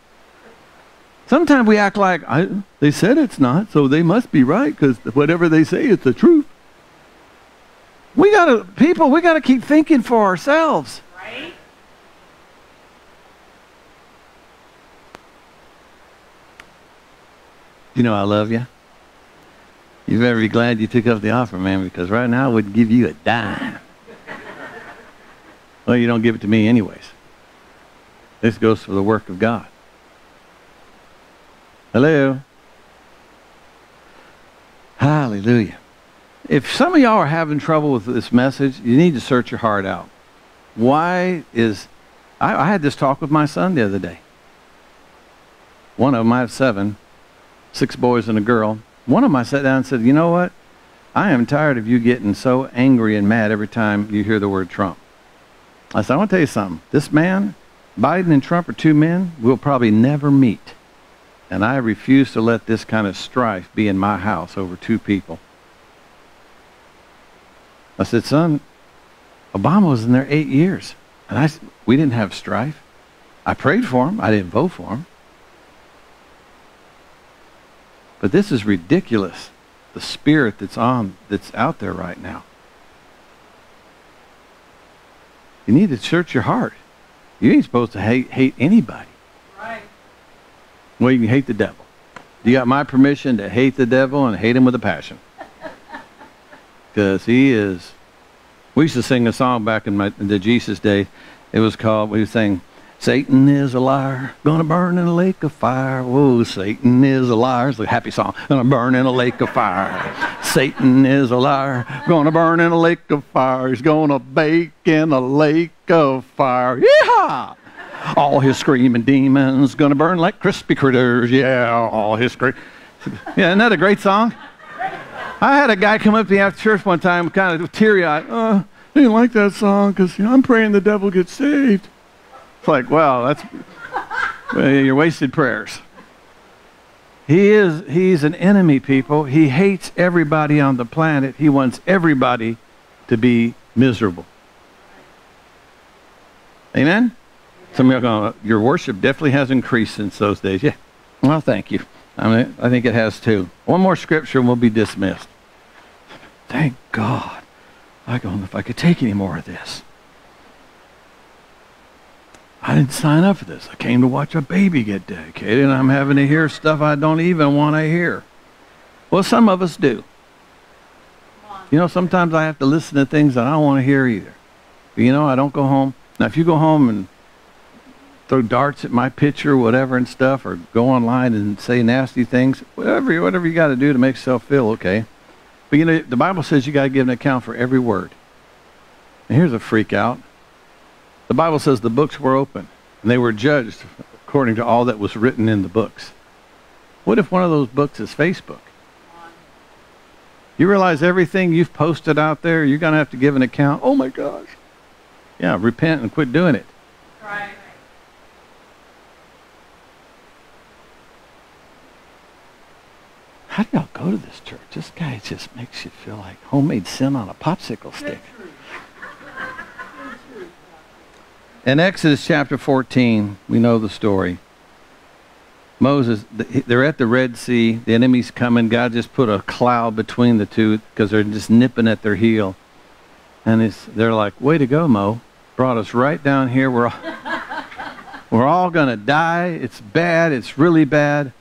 Sometimes we act like I, they said it's not, so they must be right because whatever they say is the truth. We gotta, people, we gotta keep thinking for ourselves. You know I love you. You better be glad you took up the offer, man, because right now I would give you a dime. well, you don't give it to me anyways. This goes for the work of God. Hello. Hallelujah. If some of y'all are having trouble with this message, you need to search your heart out. Why is I, I had this talk with my son the other day. One of them, I have seven, six boys and a girl. One of them I sat down and said, You know what? I am tired of you getting so angry and mad every time you hear the word Trump. I said, I want to tell you something. This man, Biden and Trump are two men we'll probably never meet. And I refuse to let this kind of strife be in my house over two people. I said, son, Obama was in there eight years. And I, we didn't have strife. I prayed for him. I didn't vote for him. But this is ridiculous. The spirit that's on, that's out there right now. You need to search your heart. You ain't supposed to hate, hate anybody. Right. Well, you can hate the devil. You got my permission to hate the devil and hate him with a passion. Because he is. We used to sing a song back in, my, in the Jesus day. It was called, we sang, Satan is a liar, gonna burn in a lake of fire. Whoa, Satan is a liar. It's a happy song. Gonna burn in a lake of fire. Satan is a liar, gonna burn in a lake of fire. He's gonna bake in a lake of fire. Yeehaw! All his screaming demons gonna burn like crispy critters. Yeah, all his scream. Yeah, isn't that a great song? I had a guy come up to me after church one time, kind of teary-eyed. Uh, I didn't like that song because you know, I'm praying the devil gets saved. It's like, wow, that's your wasted prayers. He is he's an enemy, people. He hates everybody on the planet. He wants everybody to be miserable. Amen? Some of you going, your worship definitely has increased since those days. Yeah. Well, thank you. I mean, I think it has too. One more scripture and we'll be dismissed. Thank God. I don't know if I could take any more of this. I didn't sign up for this. I came to watch a baby get dedicated, and I'm having to hear stuff I don't even want to hear. Well, some of us do. You know, sometimes I have to listen to things that I don't want to hear either. But you know, I don't go home. Now, if you go home and throw darts at my picture, or whatever, and stuff, or go online and say nasty things, whatever, whatever you got to do to make yourself feel okay. But you know, the Bible says you got to give an account for every word. And here's a freak out. The Bible says the books were open and they were judged according to all that was written in the books. What if one of those books is Facebook? You realize everything you've posted out there, you're going to have to give an account? Oh my gosh. Yeah, repent and quit doing it. Right. How do y'all go to this church? This guy just makes you feel like homemade sin on a popsicle stick. In Exodus chapter 14, we know the story. Moses, they're at the Red Sea. The enemy's coming. God just put a cloud between the two because they're just nipping at their heel. And it's, they're like, way to go, Mo. Brought us right down here. We're all, we're all going to die. It's bad. It's really bad.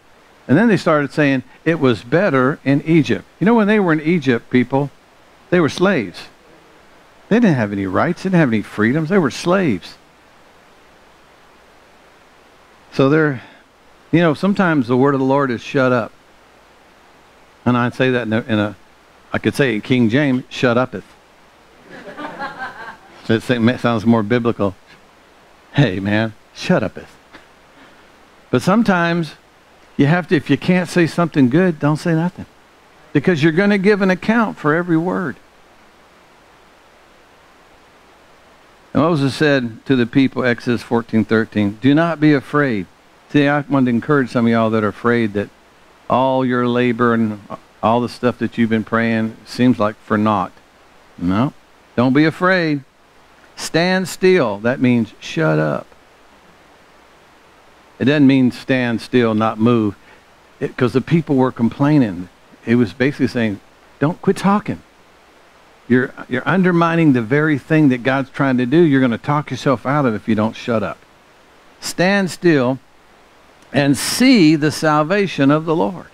And then they started saying it was better in Egypt. You know, when they were in Egypt, people, they were slaves. They didn't have any rights, they didn't have any freedoms. They were slaves. So they're, you know, sometimes the word of the Lord is shut up. And I'd say that in a, in a I could say in King James, shut upeth. it sounds more biblical. Hey, man, shut upeth. But sometimes you have to, if you can't say something good, don't say nothing. Because you're going to give an account for every word. And Moses said to the people, Exodus 14, 13, do not be afraid. See, I want to encourage some of y'all that are afraid that all your labor and all the stuff that you've been praying seems like for naught. No, don't be afraid. Stand still. That means shut up. It doesn't mean stand still, not move, because the people were complaining. It was basically saying, don't quit talking. You're, you're undermining the very thing that God's trying to do. You're going to talk yourself out of if you don't shut up. Stand still and see the salvation of the Lord.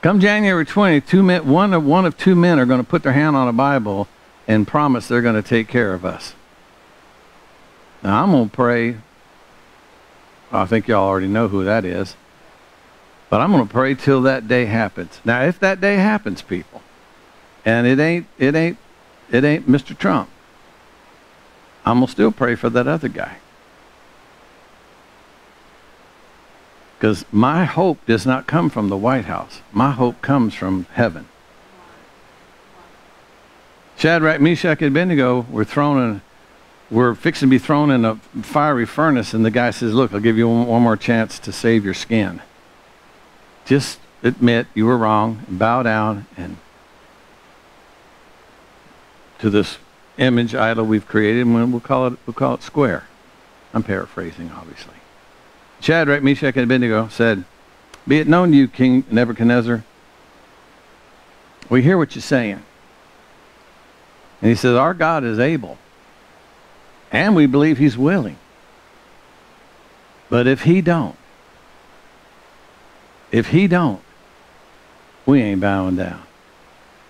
Come January 20, two men, one, of, one of two men are going to put their hand on a Bible and promise they're going to take care of us. Now, I'm going to pray. I think y'all already know who that is. But I'm going to pray till that day happens. Now, if that day happens, people, and it ain't, it ain't, it ain't Mr. Trump, I'm going to still pray for that other guy. Because my hope does not come from the White House. My hope comes from heaven. Shadrach, Meshach, and Abednego were thrown in we're fixing to be thrown in a fiery furnace, and the guy says, Look, I'll give you one, one more chance to save your skin. Just admit you were wrong, and bow down, and to this image idol we've created, and we'll call it, we'll call it square. I'm paraphrasing, obviously. Shadrach, Meshach, and Abednego said, Be it known to you, King Nebuchadnezzar, we hear what you're saying. And he says, Our God is able and we believe he's willing. But if he don't, if he don't, we ain't bowing down.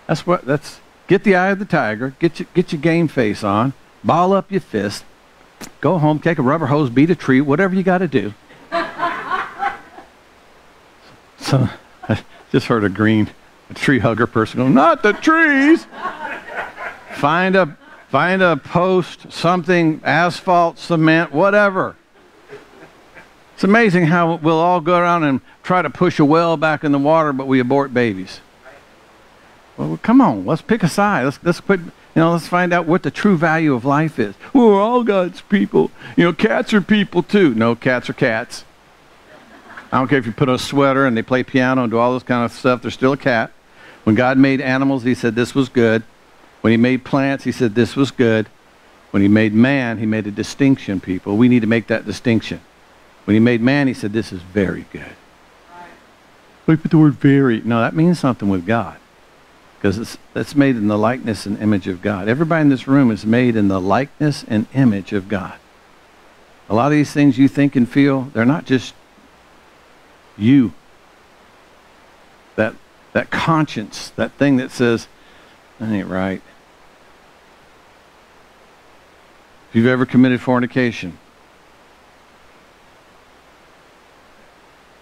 That's what that's get the eye of the tiger, get your get your game face on, ball up your fist, go home, take a rubber hose, beat a tree, whatever you got to do. so I just heard a green a tree hugger person go, not the trees. Find a Find a post, something, asphalt, cement, whatever. It's amazing how we'll all go around and try to push a well back in the water, but we abort babies. Well, come on, let's pick a side. Let's, let's quit, you know, let's find out what the true value of life is. We're all God's people. You know, cats are people too. No, cats are cats. I don't care if you put on a sweater and they play piano and do all this kind of stuff, they're still a cat. When God made animals, He said this was good. When he made plants, he said this was good. When he made man, he made a distinction, people. We need to make that distinction. When he made man, he said this is very good. Right. We put the word very. No, that means something with God. Because it's, that's made in the likeness and image of God. Everybody in this room is made in the likeness and image of God. A lot of these things you think and feel, they're not just you. That, that conscience, that thing that says, that ain't right. If you've ever committed fornication,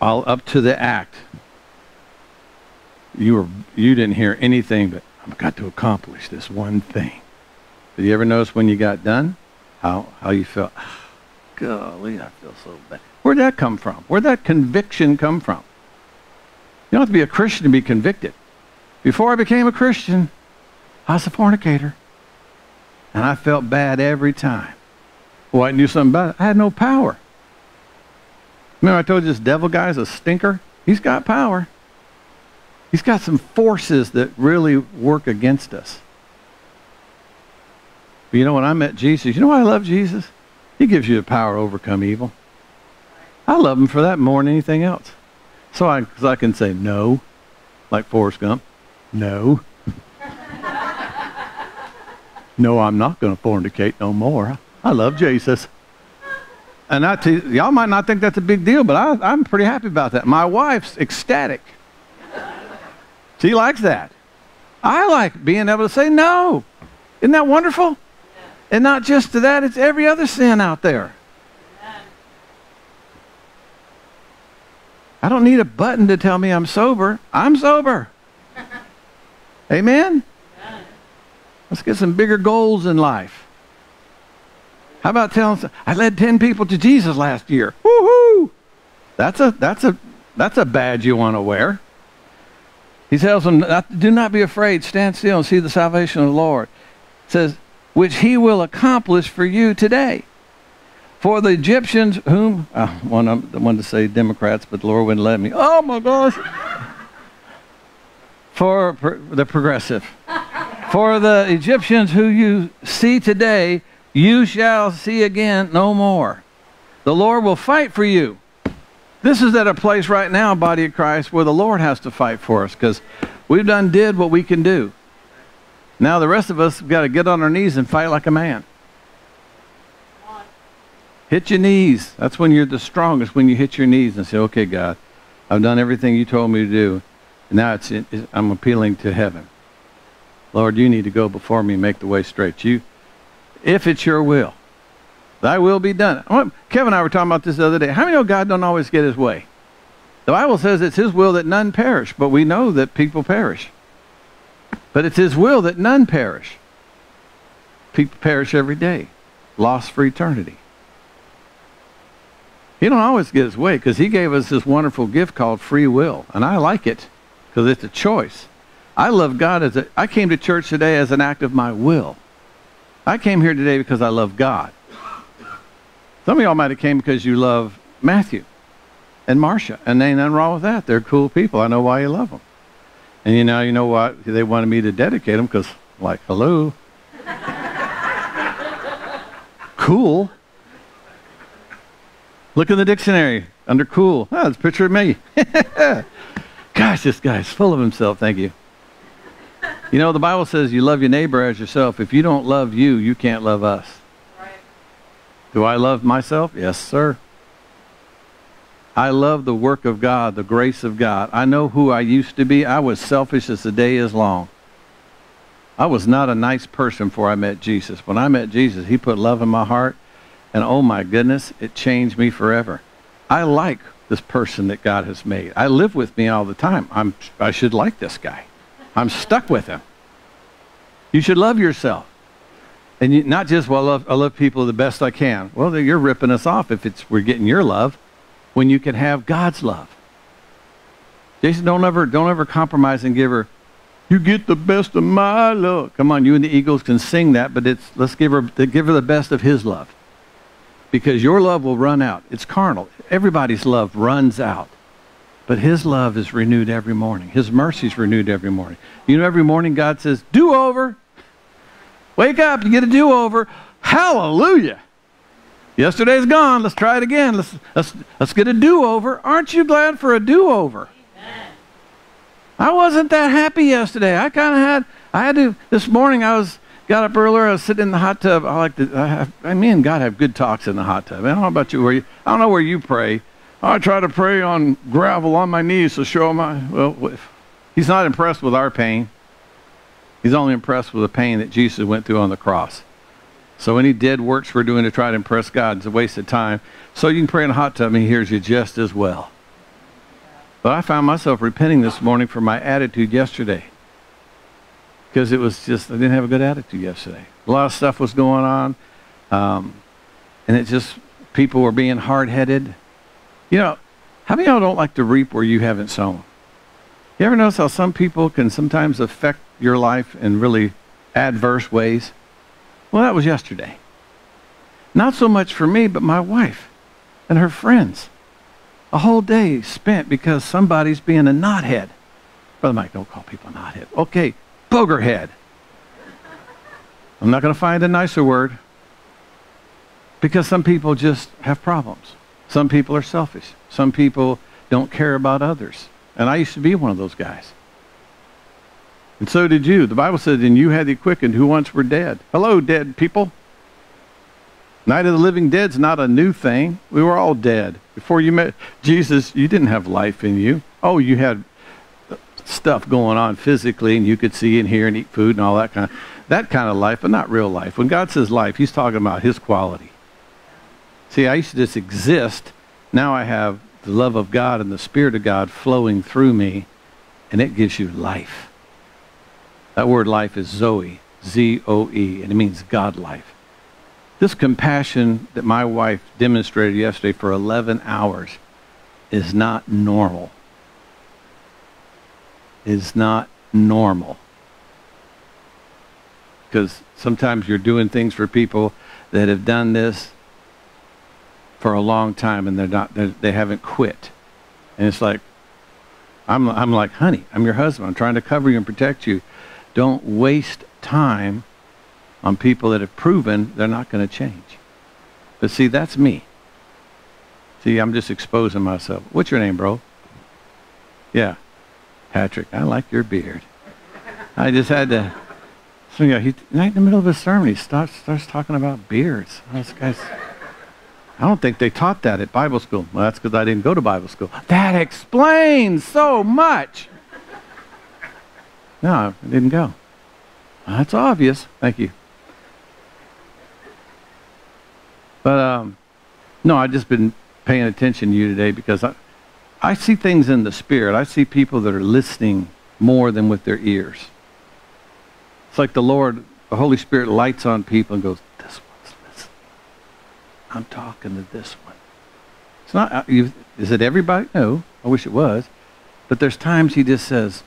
all up to the act, you were you didn't hear anything but I've got to accomplish this one thing. Did you ever notice when you got done how, how you felt? Ah, golly, I feel so bad. Where'd that come from? Where'd that conviction come from? You don't have to be a Christian to be convicted. Before I became a Christian, I was a fornicator. And I felt bad every time. Well, I knew something about it. I had no power. Remember I told you this devil guy's a stinker? He's got power. He's got some forces that really work against us. But you know, when I met Jesus, you know why I love Jesus? He gives you the power to overcome evil. I love him for that more than anything else. So I, cause I can say no, like Forrest Gump. No. no, I'm not going to fornicate no more. I love Jesus. And I you, y'all might not think that's a big deal, but I, I'm pretty happy about that. My wife's ecstatic. She likes that. I like being able to say no. Isn't that wonderful? And not just to that, it's every other sin out there. I don't need a button to tell me I'm sober. I'm sober. Amen? Let's get some bigger goals in life. How about telling I led 10 people to Jesus last year. Woohoo! That's a that's a that's a badge you want to wear. He tells them, Do not be afraid, stand still and see the salvation of the Lord. It says, which he will accomplish for you today. For the Egyptians, whom I want, wanted to say Democrats, but the Lord wouldn't let me. Oh my gosh! For the progressive. For the Egyptians who you see today, you shall see again no more. The Lord will fight for you. This is at a place right now, body of Christ, where the Lord has to fight for us because we've done did what we can do. Now the rest of us have got to get on our knees and fight like a man. Hit your knees. That's when you're the strongest, when you hit your knees and say, okay, God, I've done everything you told me to do. And now it's, I'm appealing to heaven. Lord, you need to go before me and make the way straight. You, if it's your will. Thy will be done. Kevin and I were talking about this the other day. How many know God don't always get his way? The Bible says it's his will that none perish, but we know that people perish. But it's his will that none perish. People perish every day, lost for eternity. He don't always get his way because he gave us this wonderful gift called free will, and I like it because it's a choice. I love God as a. I came to church today as an act of my will. I came here today because I love God. Some of y'all might have came because you love Matthew and Marcia, and ain't nothing wrong with that. They're cool people. I know why you love them. And you know, you know what? They wanted me to dedicate them because, like, hello, cool. Look in the dictionary under cool. Oh, it's a picture of me. Gosh, this guy's full of himself. Thank you. You know, the Bible says you love your neighbor as yourself. If you don't love you, you can't love us. Right. Do I love myself? Yes, sir. I love the work of God, the grace of God. I know who I used to be. I was selfish as the day is long. I was not a nice person before I met Jesus. When I met Jesus, he put love in my heart, and oh my goodness, it changed me forever. I like this person that God has made. I live with me all the time. I'm, I should like this guy. I'm stuck with him. You should love yourself. And you, not just, well, I love, I love people the best I can. Well, you're ripping us off if it's we're getting your love when you can have God's love. Jason, don't ever, don't ever compromise and give her, you get the best of my love. Come on, you and the Eagles can sing that, but it's, let's give her, give her the best of his love. Because your love will run out. It's carnal. Everybody's love runs out. But his love is renewed every morning. His mercy is renewed every morning. You know, every morning God says, do over. Wake up, you get a do over. Hallelujah. Yesterday's gone. Let's try it again. Let's, let's, let's get a do over. Aren't you glad for a do over? I wasn't that happy yesterday. I kind of had, I had to, this morning I was, got up earlier. I was sitting in the hot tub. I like to, I, have, I mean, God have good talks in the hot tub. I don't know about you, where you, I don't know where you pray. I try to pray on gravel on my knees to show my, well, he's not impressed with our pain. He's only impressed with the pain that Jesus went through on the cross. So any dead works we're doing to try to impress God is a waste of time. So you can pray in a hot tub and he hears you just as well. But I found myself repenting this morning for my attitude yesterday. because it was just I didn't have a good attitude yesterday. A lot of stuff was going on, um, and it just people were being hard headed. You know, how many of y'all don't like to reap where you haven't sown? You ever notice how some people can sometimes affect your life in really adverse ways? Well, that was yesterday. Not so much for me, but my wife and her friends. A whole day spent because somebody's being a knothead. Brother Mike, don't call people knothead. Okay, boogerhead. I'm not going to find a nicer word. Because some people just have problems. Some people are selfish. Some people don't care about others. And I used to be one of those guys. And so did you. The Bible says, and you had the quickened who once were dead. Hello, dead people. Night of the living dead's not a new thing. We were all dead. Before you met Jesus, you didn't have life in you. Oh, you had stuff going on physically, and you could see and hear and eat food and all that kind of that kind of life, but not real life. When God says life, He's talking about His quality. See, I used to just exist. Now I have the love of God and the Spirit of God flowing through me, and it gives you life. That word life is Zoe, Z O E, and it means God life. This compassion that my wife demonstrated yesterday for 11 hours is not normal. Is not normal. Because sometimes you're doing things for people that have done this for a long time and they're not they're, they haven't quit. And it's like I'm I'm like, "Honey, I'm your husband. I'm trying to cover you and protect you. Don't waste time on people that have proven they're not going to change. But see, that's me. See, I'm just exposing myself. What's your name, bro? Yeah, Patrick. I like your beard. I just had to. So yeah, he right in the middle of his sermon, he starts starts talking about beards. This guy's. I don't think they taught that at Bible school. Well, that's because I didn't go to Bible school. That explains so much. No, I didn't go. That's obvious. Thank you. But um, no, I've just been paying attention to you today because I, I see things in the spirit. I see people that are listening more than with their ears. It's like the Lord, the Holy Spirit lights on people and goes, "This one's listening. I'm talking to this one." It's not. uh, is it everybody? No. I wish it was. But there's times He just says,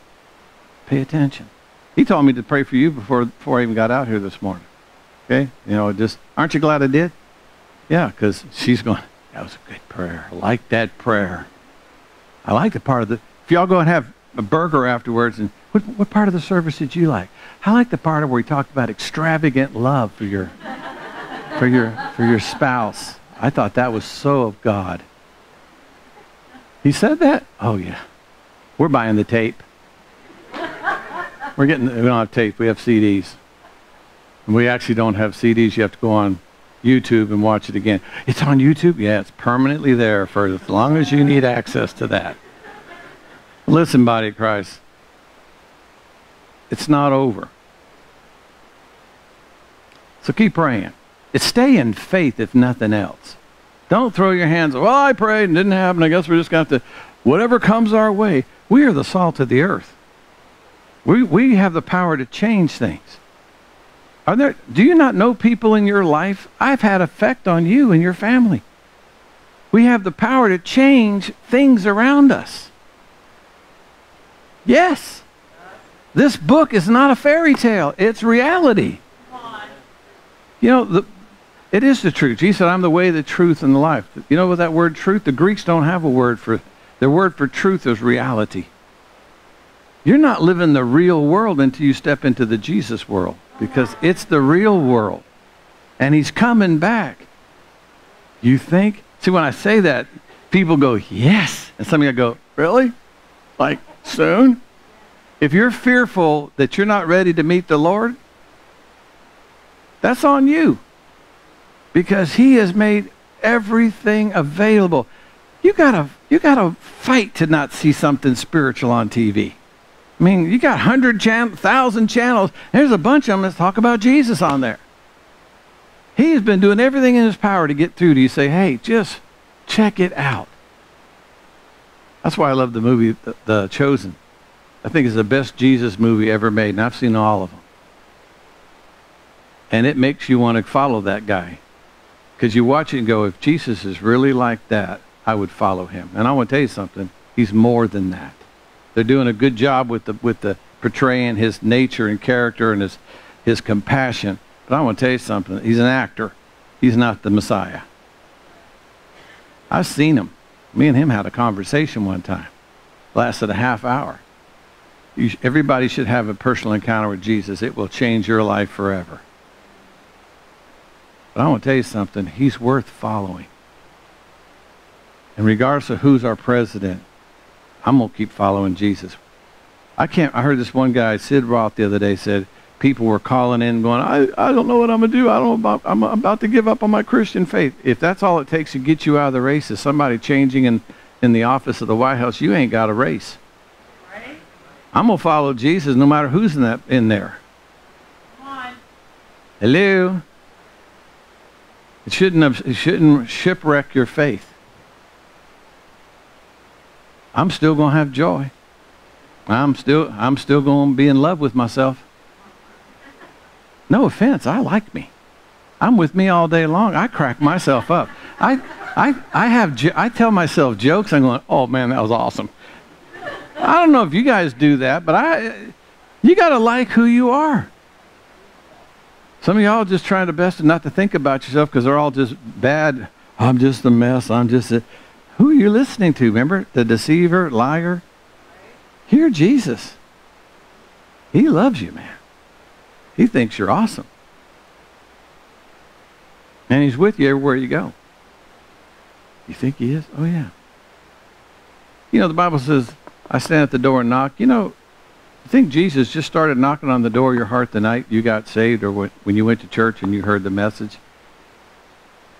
"Pay attention." He told me to pray for you before before I even got out here this morning. Okay, you know, just aren't you glad I did? Yeah, because she's going, that was a good prayer. I like that prayer. I like the part of the, if y'all go and have a burger afterwards, and what, what part of the service did you like? I like the part of where he talked about extravagant love for your, for your, for your spouse. I thought that was so of God. He said that? Oh, yeah. We're buying the tape. We're getting, we don't have tape, we have CDs. And we actually don't have CDs. You have to go on YouTube and watch it again. It's on YouTube? Yeah, it's permanently there for as long as you need access to that. Listen, body of Christ, it's not over. So keep praying. It's stay in faith if nothing else. Don't throw your hands, well, I prayed and it didn't happen. I guess we're just going to have to, whatever comes our way, we are the salt of the earth. We, we have the power to change things. Are there, do you not know people in your life? I've had effect on you and your family. We have the power to change things around us. Yes. This book is not a fairy tale. It's reality. You know, the, it is the truth. Jesus said, I'm the way, the truth, and the life. You know what that word truth? The Greeks don't have a word for their word for truth is reality. You're not living the real world until you step into the Jesus world because it's the real world. And he's coming back. You think? See, when I say that, people go, yes. And some of you go, really? Like, soon? If you're fearful that you're not ready to meet the Lord, that's on you. Because he has made everything available. You gotta, you gotta fight to not see something spiritual on TV. I mean, you got hundred chan- thousand channels. There's a bunch of them that talk about Jesus on there. He has been doing everything in his power to get through to you. Say, hey, just check it out. That's why I love the movie The, the Chosen. I think it's the best Jesus movie ever made, and I've seen all of them. And it makes you want to follow that guy. Because you watch it and go, if Jesus is really like that, I would follow him. And I want to tell you something. He's more than that. They're doing a good job with the with the portraying his nature and character and his his compassion. But I want to tell you something. He's an actor. He's not the Messiah. I've seen him. Me and him had a conversation one time. Lasted a half hour. You, everybody should have a personal encounter with Jesus. It will change your life forever. But I want to tell you something. He's worth following. And regardless of who's our president, I'm going to keep following Jesus. I can't, I heard this one guy, Sid Roth, the other day said, people were calling in going, I, I don't know what I'm going to do. I don't about, I'm about to give up on my Christian faith. If that's all it takes to get you out of the race is somebody changing in, in the office of the White House, you ain't got a race. Right? I'm going to follow Jesus no matter who's in, that, in there. Come on. Hello? It shouldn't, have, it shouldn't shipwreck your faith. I'm still going to have joy. I'm still, I'm still going to be in love with myself. No offense, I like me. I'm with me all day long. I crack myself up. I, I, I have, I tell myself jokes. I'm going, oh man, that was awesome. I don't know if you guys do that, but I, you got to like who you are. Some of y'all just trying the best not to think about yourself because they're all just bad. I'm just a mess. I'm just a. Who are you listening to? Remember the deceiver, liar? Hear Jesus. He loves you, man. He thinks you're awesome. And he's with you everywhere you go. You think he is? Oh, yeah. You know, the Bible says, I stand at the door and knock. You know, I think Jesus just started knocking on the door of your heart the night you got saved or when you went to church and you heard the message.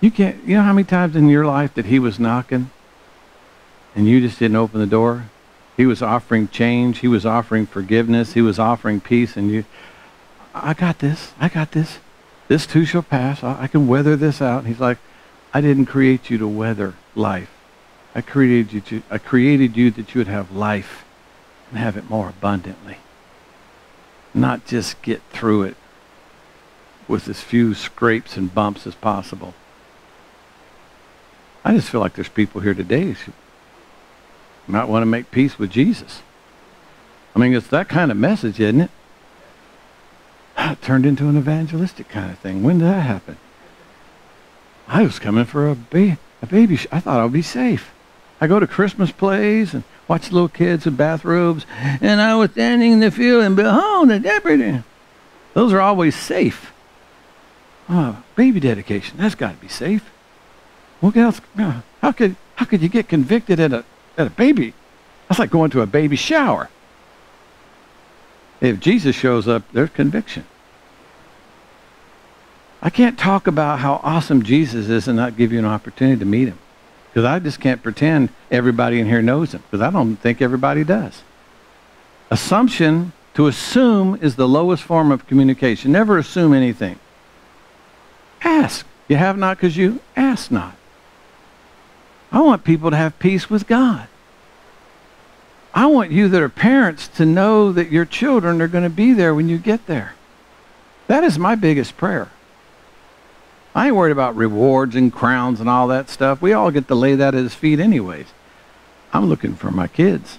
You can't, you know how many times in your life that he was knocking and you just didn't open the door? He was offering change. He was offering forgiveness. He was offering peace. And you, I got this. I got this. This too shall pass. I, I can weather this out. And he's like, I didn't create you to weather life. I created you to, I created you that you would have life and have it more abundantly. Not just get through it with as few scrapes and bumps as possible. I just feel like there's people here today who might want to make peace with Jesus. I mean, it's that kind of message, isn't it? It turned into an evangelistic kind of thing. When did that happen? I was coming for a, ba- a baby. Sh- I thought I would be safe. I go to Christmas plays and watch little kids in bathrobes, and I was standing in the field, and behold, the deputy. Those are always safe. Oh, baby dedication, that's got to be safe. What else? Uh, how could how could you get convicted at a at a baby? That's like going to a baby shower. If Jesus shows up, there's conviction. I can't talk about how awesome Jesus is and not give you an opportunity to meet him. Because I just can't pretend everybody in here knows him, because I don't think everybody does. Assumption, to assume, is the lowest form of communication. Never assume anything. Ask. You have not because you ask not. I want people to have peace with God. I want you that are parents to know that your children are going to be there when you get there. That is my biggest prayer. I ain't worried about rewards and crowns and all that stuff. We all get to lay that at his feet anyways. I'm looking for my kids.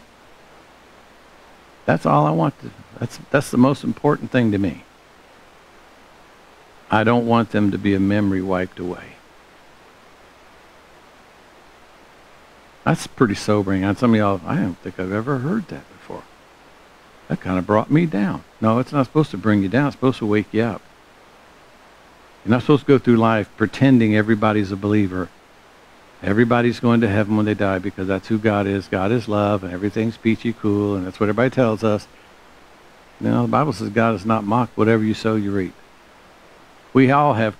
That's all I want to. That's that's the most important thing to me. I don't want them to be a memory wiped away. That's pretty sobering. And some of y'all, I don't think I've ever heard that before. That kind of brought me down. No, it's not supposed to bring you down. It's supposed to wake you up. You're not supposed to go through life pretending everybody's a believer. Everybody's going to heaven when they die because that's who God is. God is love and everything's peachy cool and that's what everybody tells us. You know, the Bible says God is not mocked. Whatever you sow, you reap. We all have,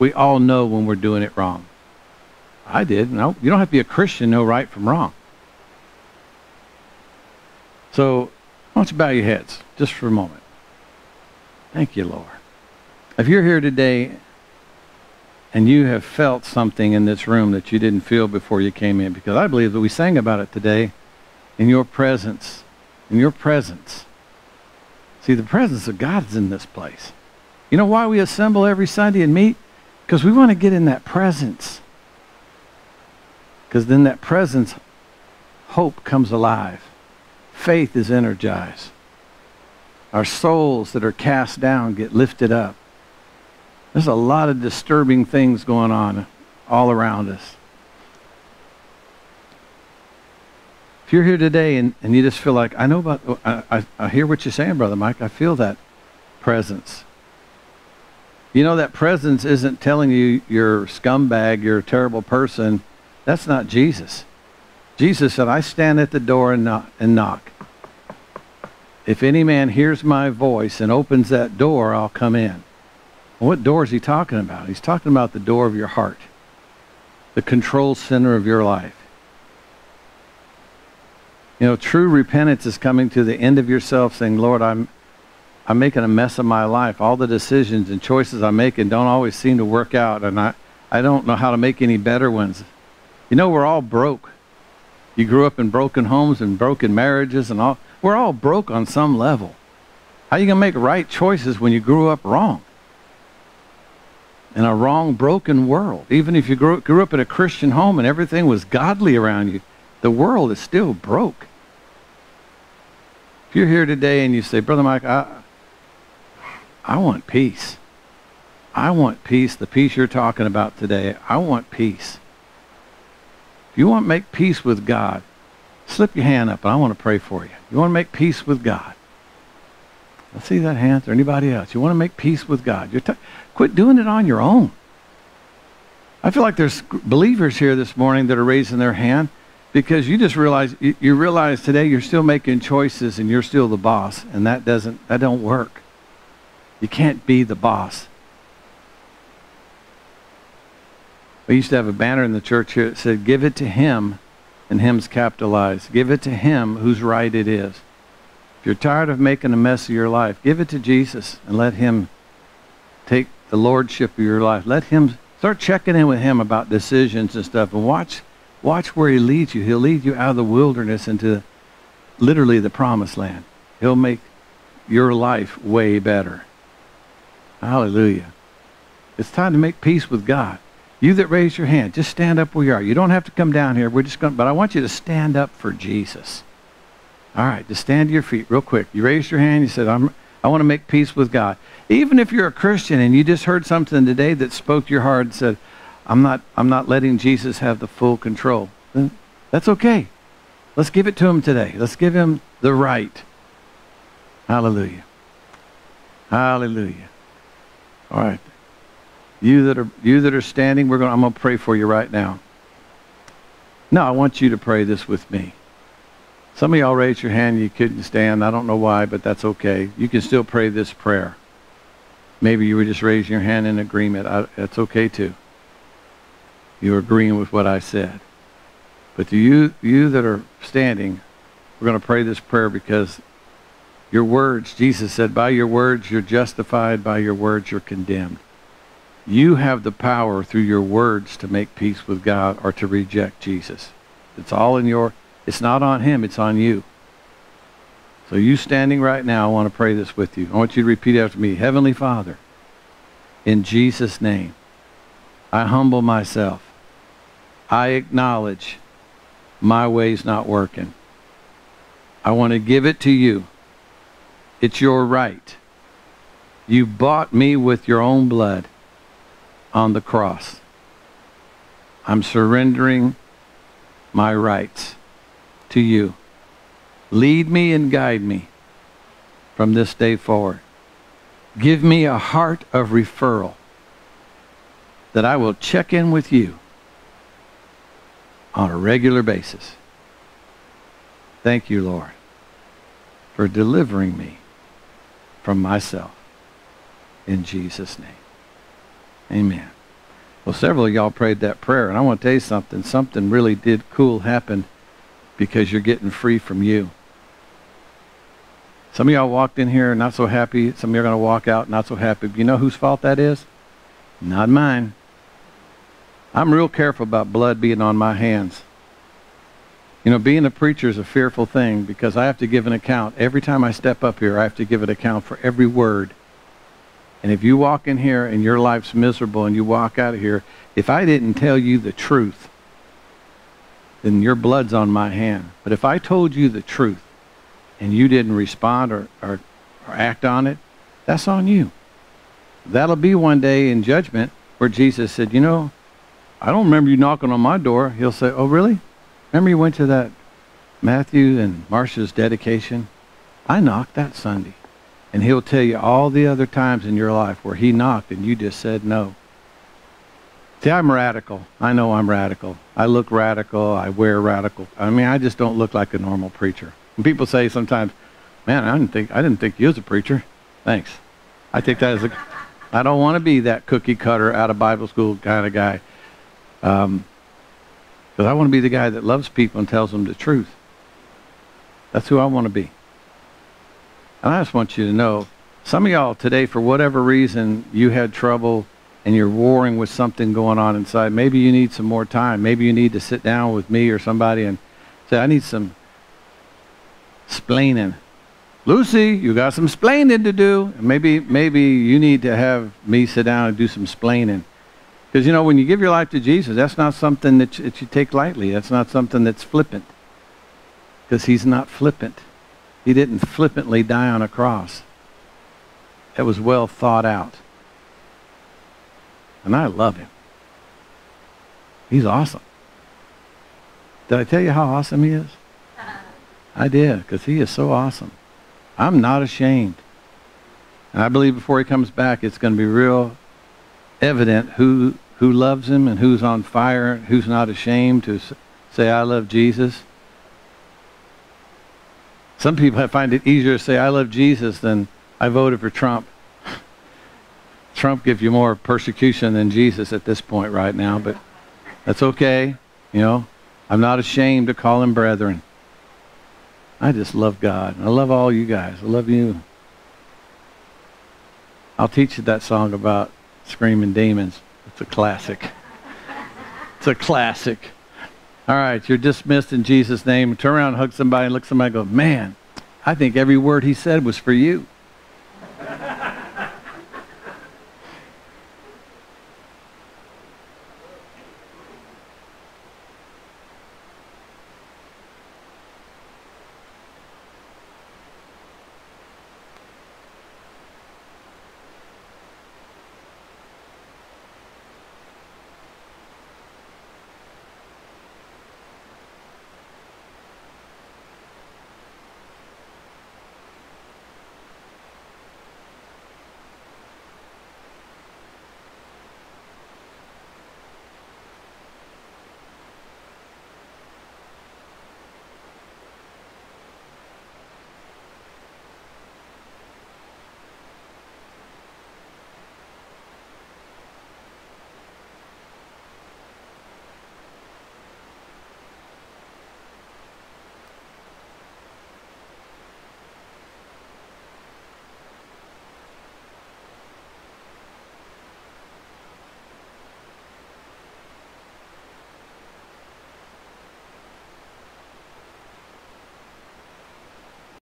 we all know when we're doing it wrong. I did. No, you don't have to be a Christian to know right from wrong. So, why don't you bow your heads just for a moment? Thank you, Lord. If you're here today and you have felt something in this room that you didn't feel before you came in, because I believe that we sang about it today, in your presence in your presence. See, the presence of God is in this place. You know why we assemble every Sunday and meet? Because we want to get in that presence. Because then that presence, hope comes alive. Faith is energized. Our souls that are cast down get lifted up. There's a lot of disturbing things going on all around us. If you're here today and, and you just feel like, I know about, I, I, I hear what you're saying, Brother Mike. I feel that presence. You know, that presence isn't telling you you're scumbag, you're a terrible person. That's not Jesus. Jesus said, I stand at the door and knock. And knock. If any man hears my voice and opens that door, I'll come in. What door is he talking about? He's talking about the door of your heart, the control center of your life. You know, true repentance is coming to the end of yourself saying, Lord, I'm, I'm making a mess of my life. All the decisions and choices I'm making don't always seem to work out, and I, I don't know how to make any better ones. You know, we're all broke. You grew up in broken homes and broken marriages and all. We're all broke on some level. How are you going to make right choices when you grew up wrong? In a wrong, broken world. Even if you grew, grew up in a Christian home and everything was godly around you, the world is still broke. If you're here today and you say, Brother Mike, I, I want peace. I want peace, the peace you're talking about today. I want peace. If you want to make peace with God, slip your hand up and I want to pray for you. You want to make peace with God. Let's see that hand. Or anybody else? You want to make peace with God. You're t- quit doing it on your own. I feel like there's believers here this morning that are raising their hand because you just realize you realize today you're still making choices and you're still the boss and that doesn't that don't work. You can't be the boss. We used to have a banner in the church here that said give it to him and him's capitalized. Give it to him whose right it is. If you're tired of making a mess of your life give it to jesus and let him take the lordship of your life let him start checking in with him about decisions and stuff and watch Watch where he leads you. He'll lead you out of the wilderness into literally the promised land. He'll make your life way better. Hallelujah. It's time to make peace with God. You that raise your hand, just stand up where you are. You don't have to come down here. We're just going but I want you to stand up for Jesus. All right, just stand to your feet real quick. You raised your hand, you said, I'm, I want to make peace with God. Even if you're a Christian and you just heard something today that spoke to your heart and said, I'm not, I'm not letting Jesus have the full control. Then that's okay. Let's give it to him today. Let's give him the right. Hallelujah. Hallelujah. All right. You that are you that are standing, we're going I'm going to pray for you right now. Now, I want you to pray this with me. Some of y'all raised your hand, you couldn't stand. I don't know why, but that's okay. You can still pray this prayer. Maybe you were just raising your hand in agreement. I, that's okay too. You're agreeing with what I said. But to you, you that are standing, we're going to pray this prayer because your words, Jesus said, by your words you're justified, by your words you're condemned. You have the power through your words to make peace with God or to reject Jesus. It's all in your, it's not on him, it's on you. So you standing right now, I want to pray this with you. I want you to repeat after me. Heavenly Father, in Jesus' name, I humble myself. I acknowledge my way's not working. I want to give it to you. It's your right. You bought me with your own blood on the cross. I'm surrendering my rights to you. Lead me and guide me from this day forward. Give me a heart of referral that I will check in with you on a regular basis. Thank you, Lord, for delivering me from myself. In Jesus' name. Amen. Well, several of y'all prayed that prayer, and I want to tell you something. Something really did cool happen because you're getting free from you. Some of y'all walked in here not so happy. Some of you are going to walk out not so happy. You know whose fault that is? Not mine. I'm real careful about blood being on my hands. You know, being a preacher is a fearful thing because I have to give an account. Every time I step up here, I have to give an account for every word. And if you walk in here and your life's miserable and you walk out of here, if I didn't tell you the truth, then your blood's on my hand. But if I told you the truth and you didn't respond or, or, or act on it, that's on you. That'll be one day in judgment where Jesus said, You know, I don't remember you knocking on my door. He'll say, Oh, really? Remember you went to that Matthew and Marcia's dedication? I knocked that Sunday. And he'll tell you all the other times in your life where he knocked and you just said no. See, I'm radical. I know I'm radical. I look radical. I wear radical. I mean, I just don't look like a normal preacher. And people say sometimes, "Man, I didn't think I didn't think you was a preacher." Thanks. I take that as a. I don't want to be that cookie cutter out of Bible school kind of guy. Um, because I want to be the guy that loves people and tells them the truth. That's who I want to be. And I just want you to know, some of y'all today, for whatever reason, you had trouble and you're warring with something going on inside. Maybe you need some more time. Maybe you need to sit down with me or somebody and say, I need some splaining. Lucy, you got some splaining to do. Maybe, maybe you need to have me sit down and do some splaining. Because, you know, when you give your life to Jesus, that's not something that you, that you take lightly. That's not something that's flippant. Because he's not flippant. He didn't flippantly die on a cross. It was well thought out. And I love him. He's awesome. Did I tell you how awesome he is? Uh-huh. I did, because he is so awesome. I'm not ashamed. And I believe before he comes back, it's going to be real evident who, who loves him and who's on fire, who's not ashamed to say, I love Jesus. Some people find it easier to say, I love Jesus than I voted for Trump. Trump gives you more persecution than Jesus at this point right now, but that's okay. You know, I'm not ashamed to call him brethren. I just love God. I love all you guys. I love you. I'll teach you that song about screaming demons. It's a classic. It's a classic. All right, you're dismissed in Jesus' name. Turn around, hug somebody, look somebody, and go, man, I think every word he said was for you.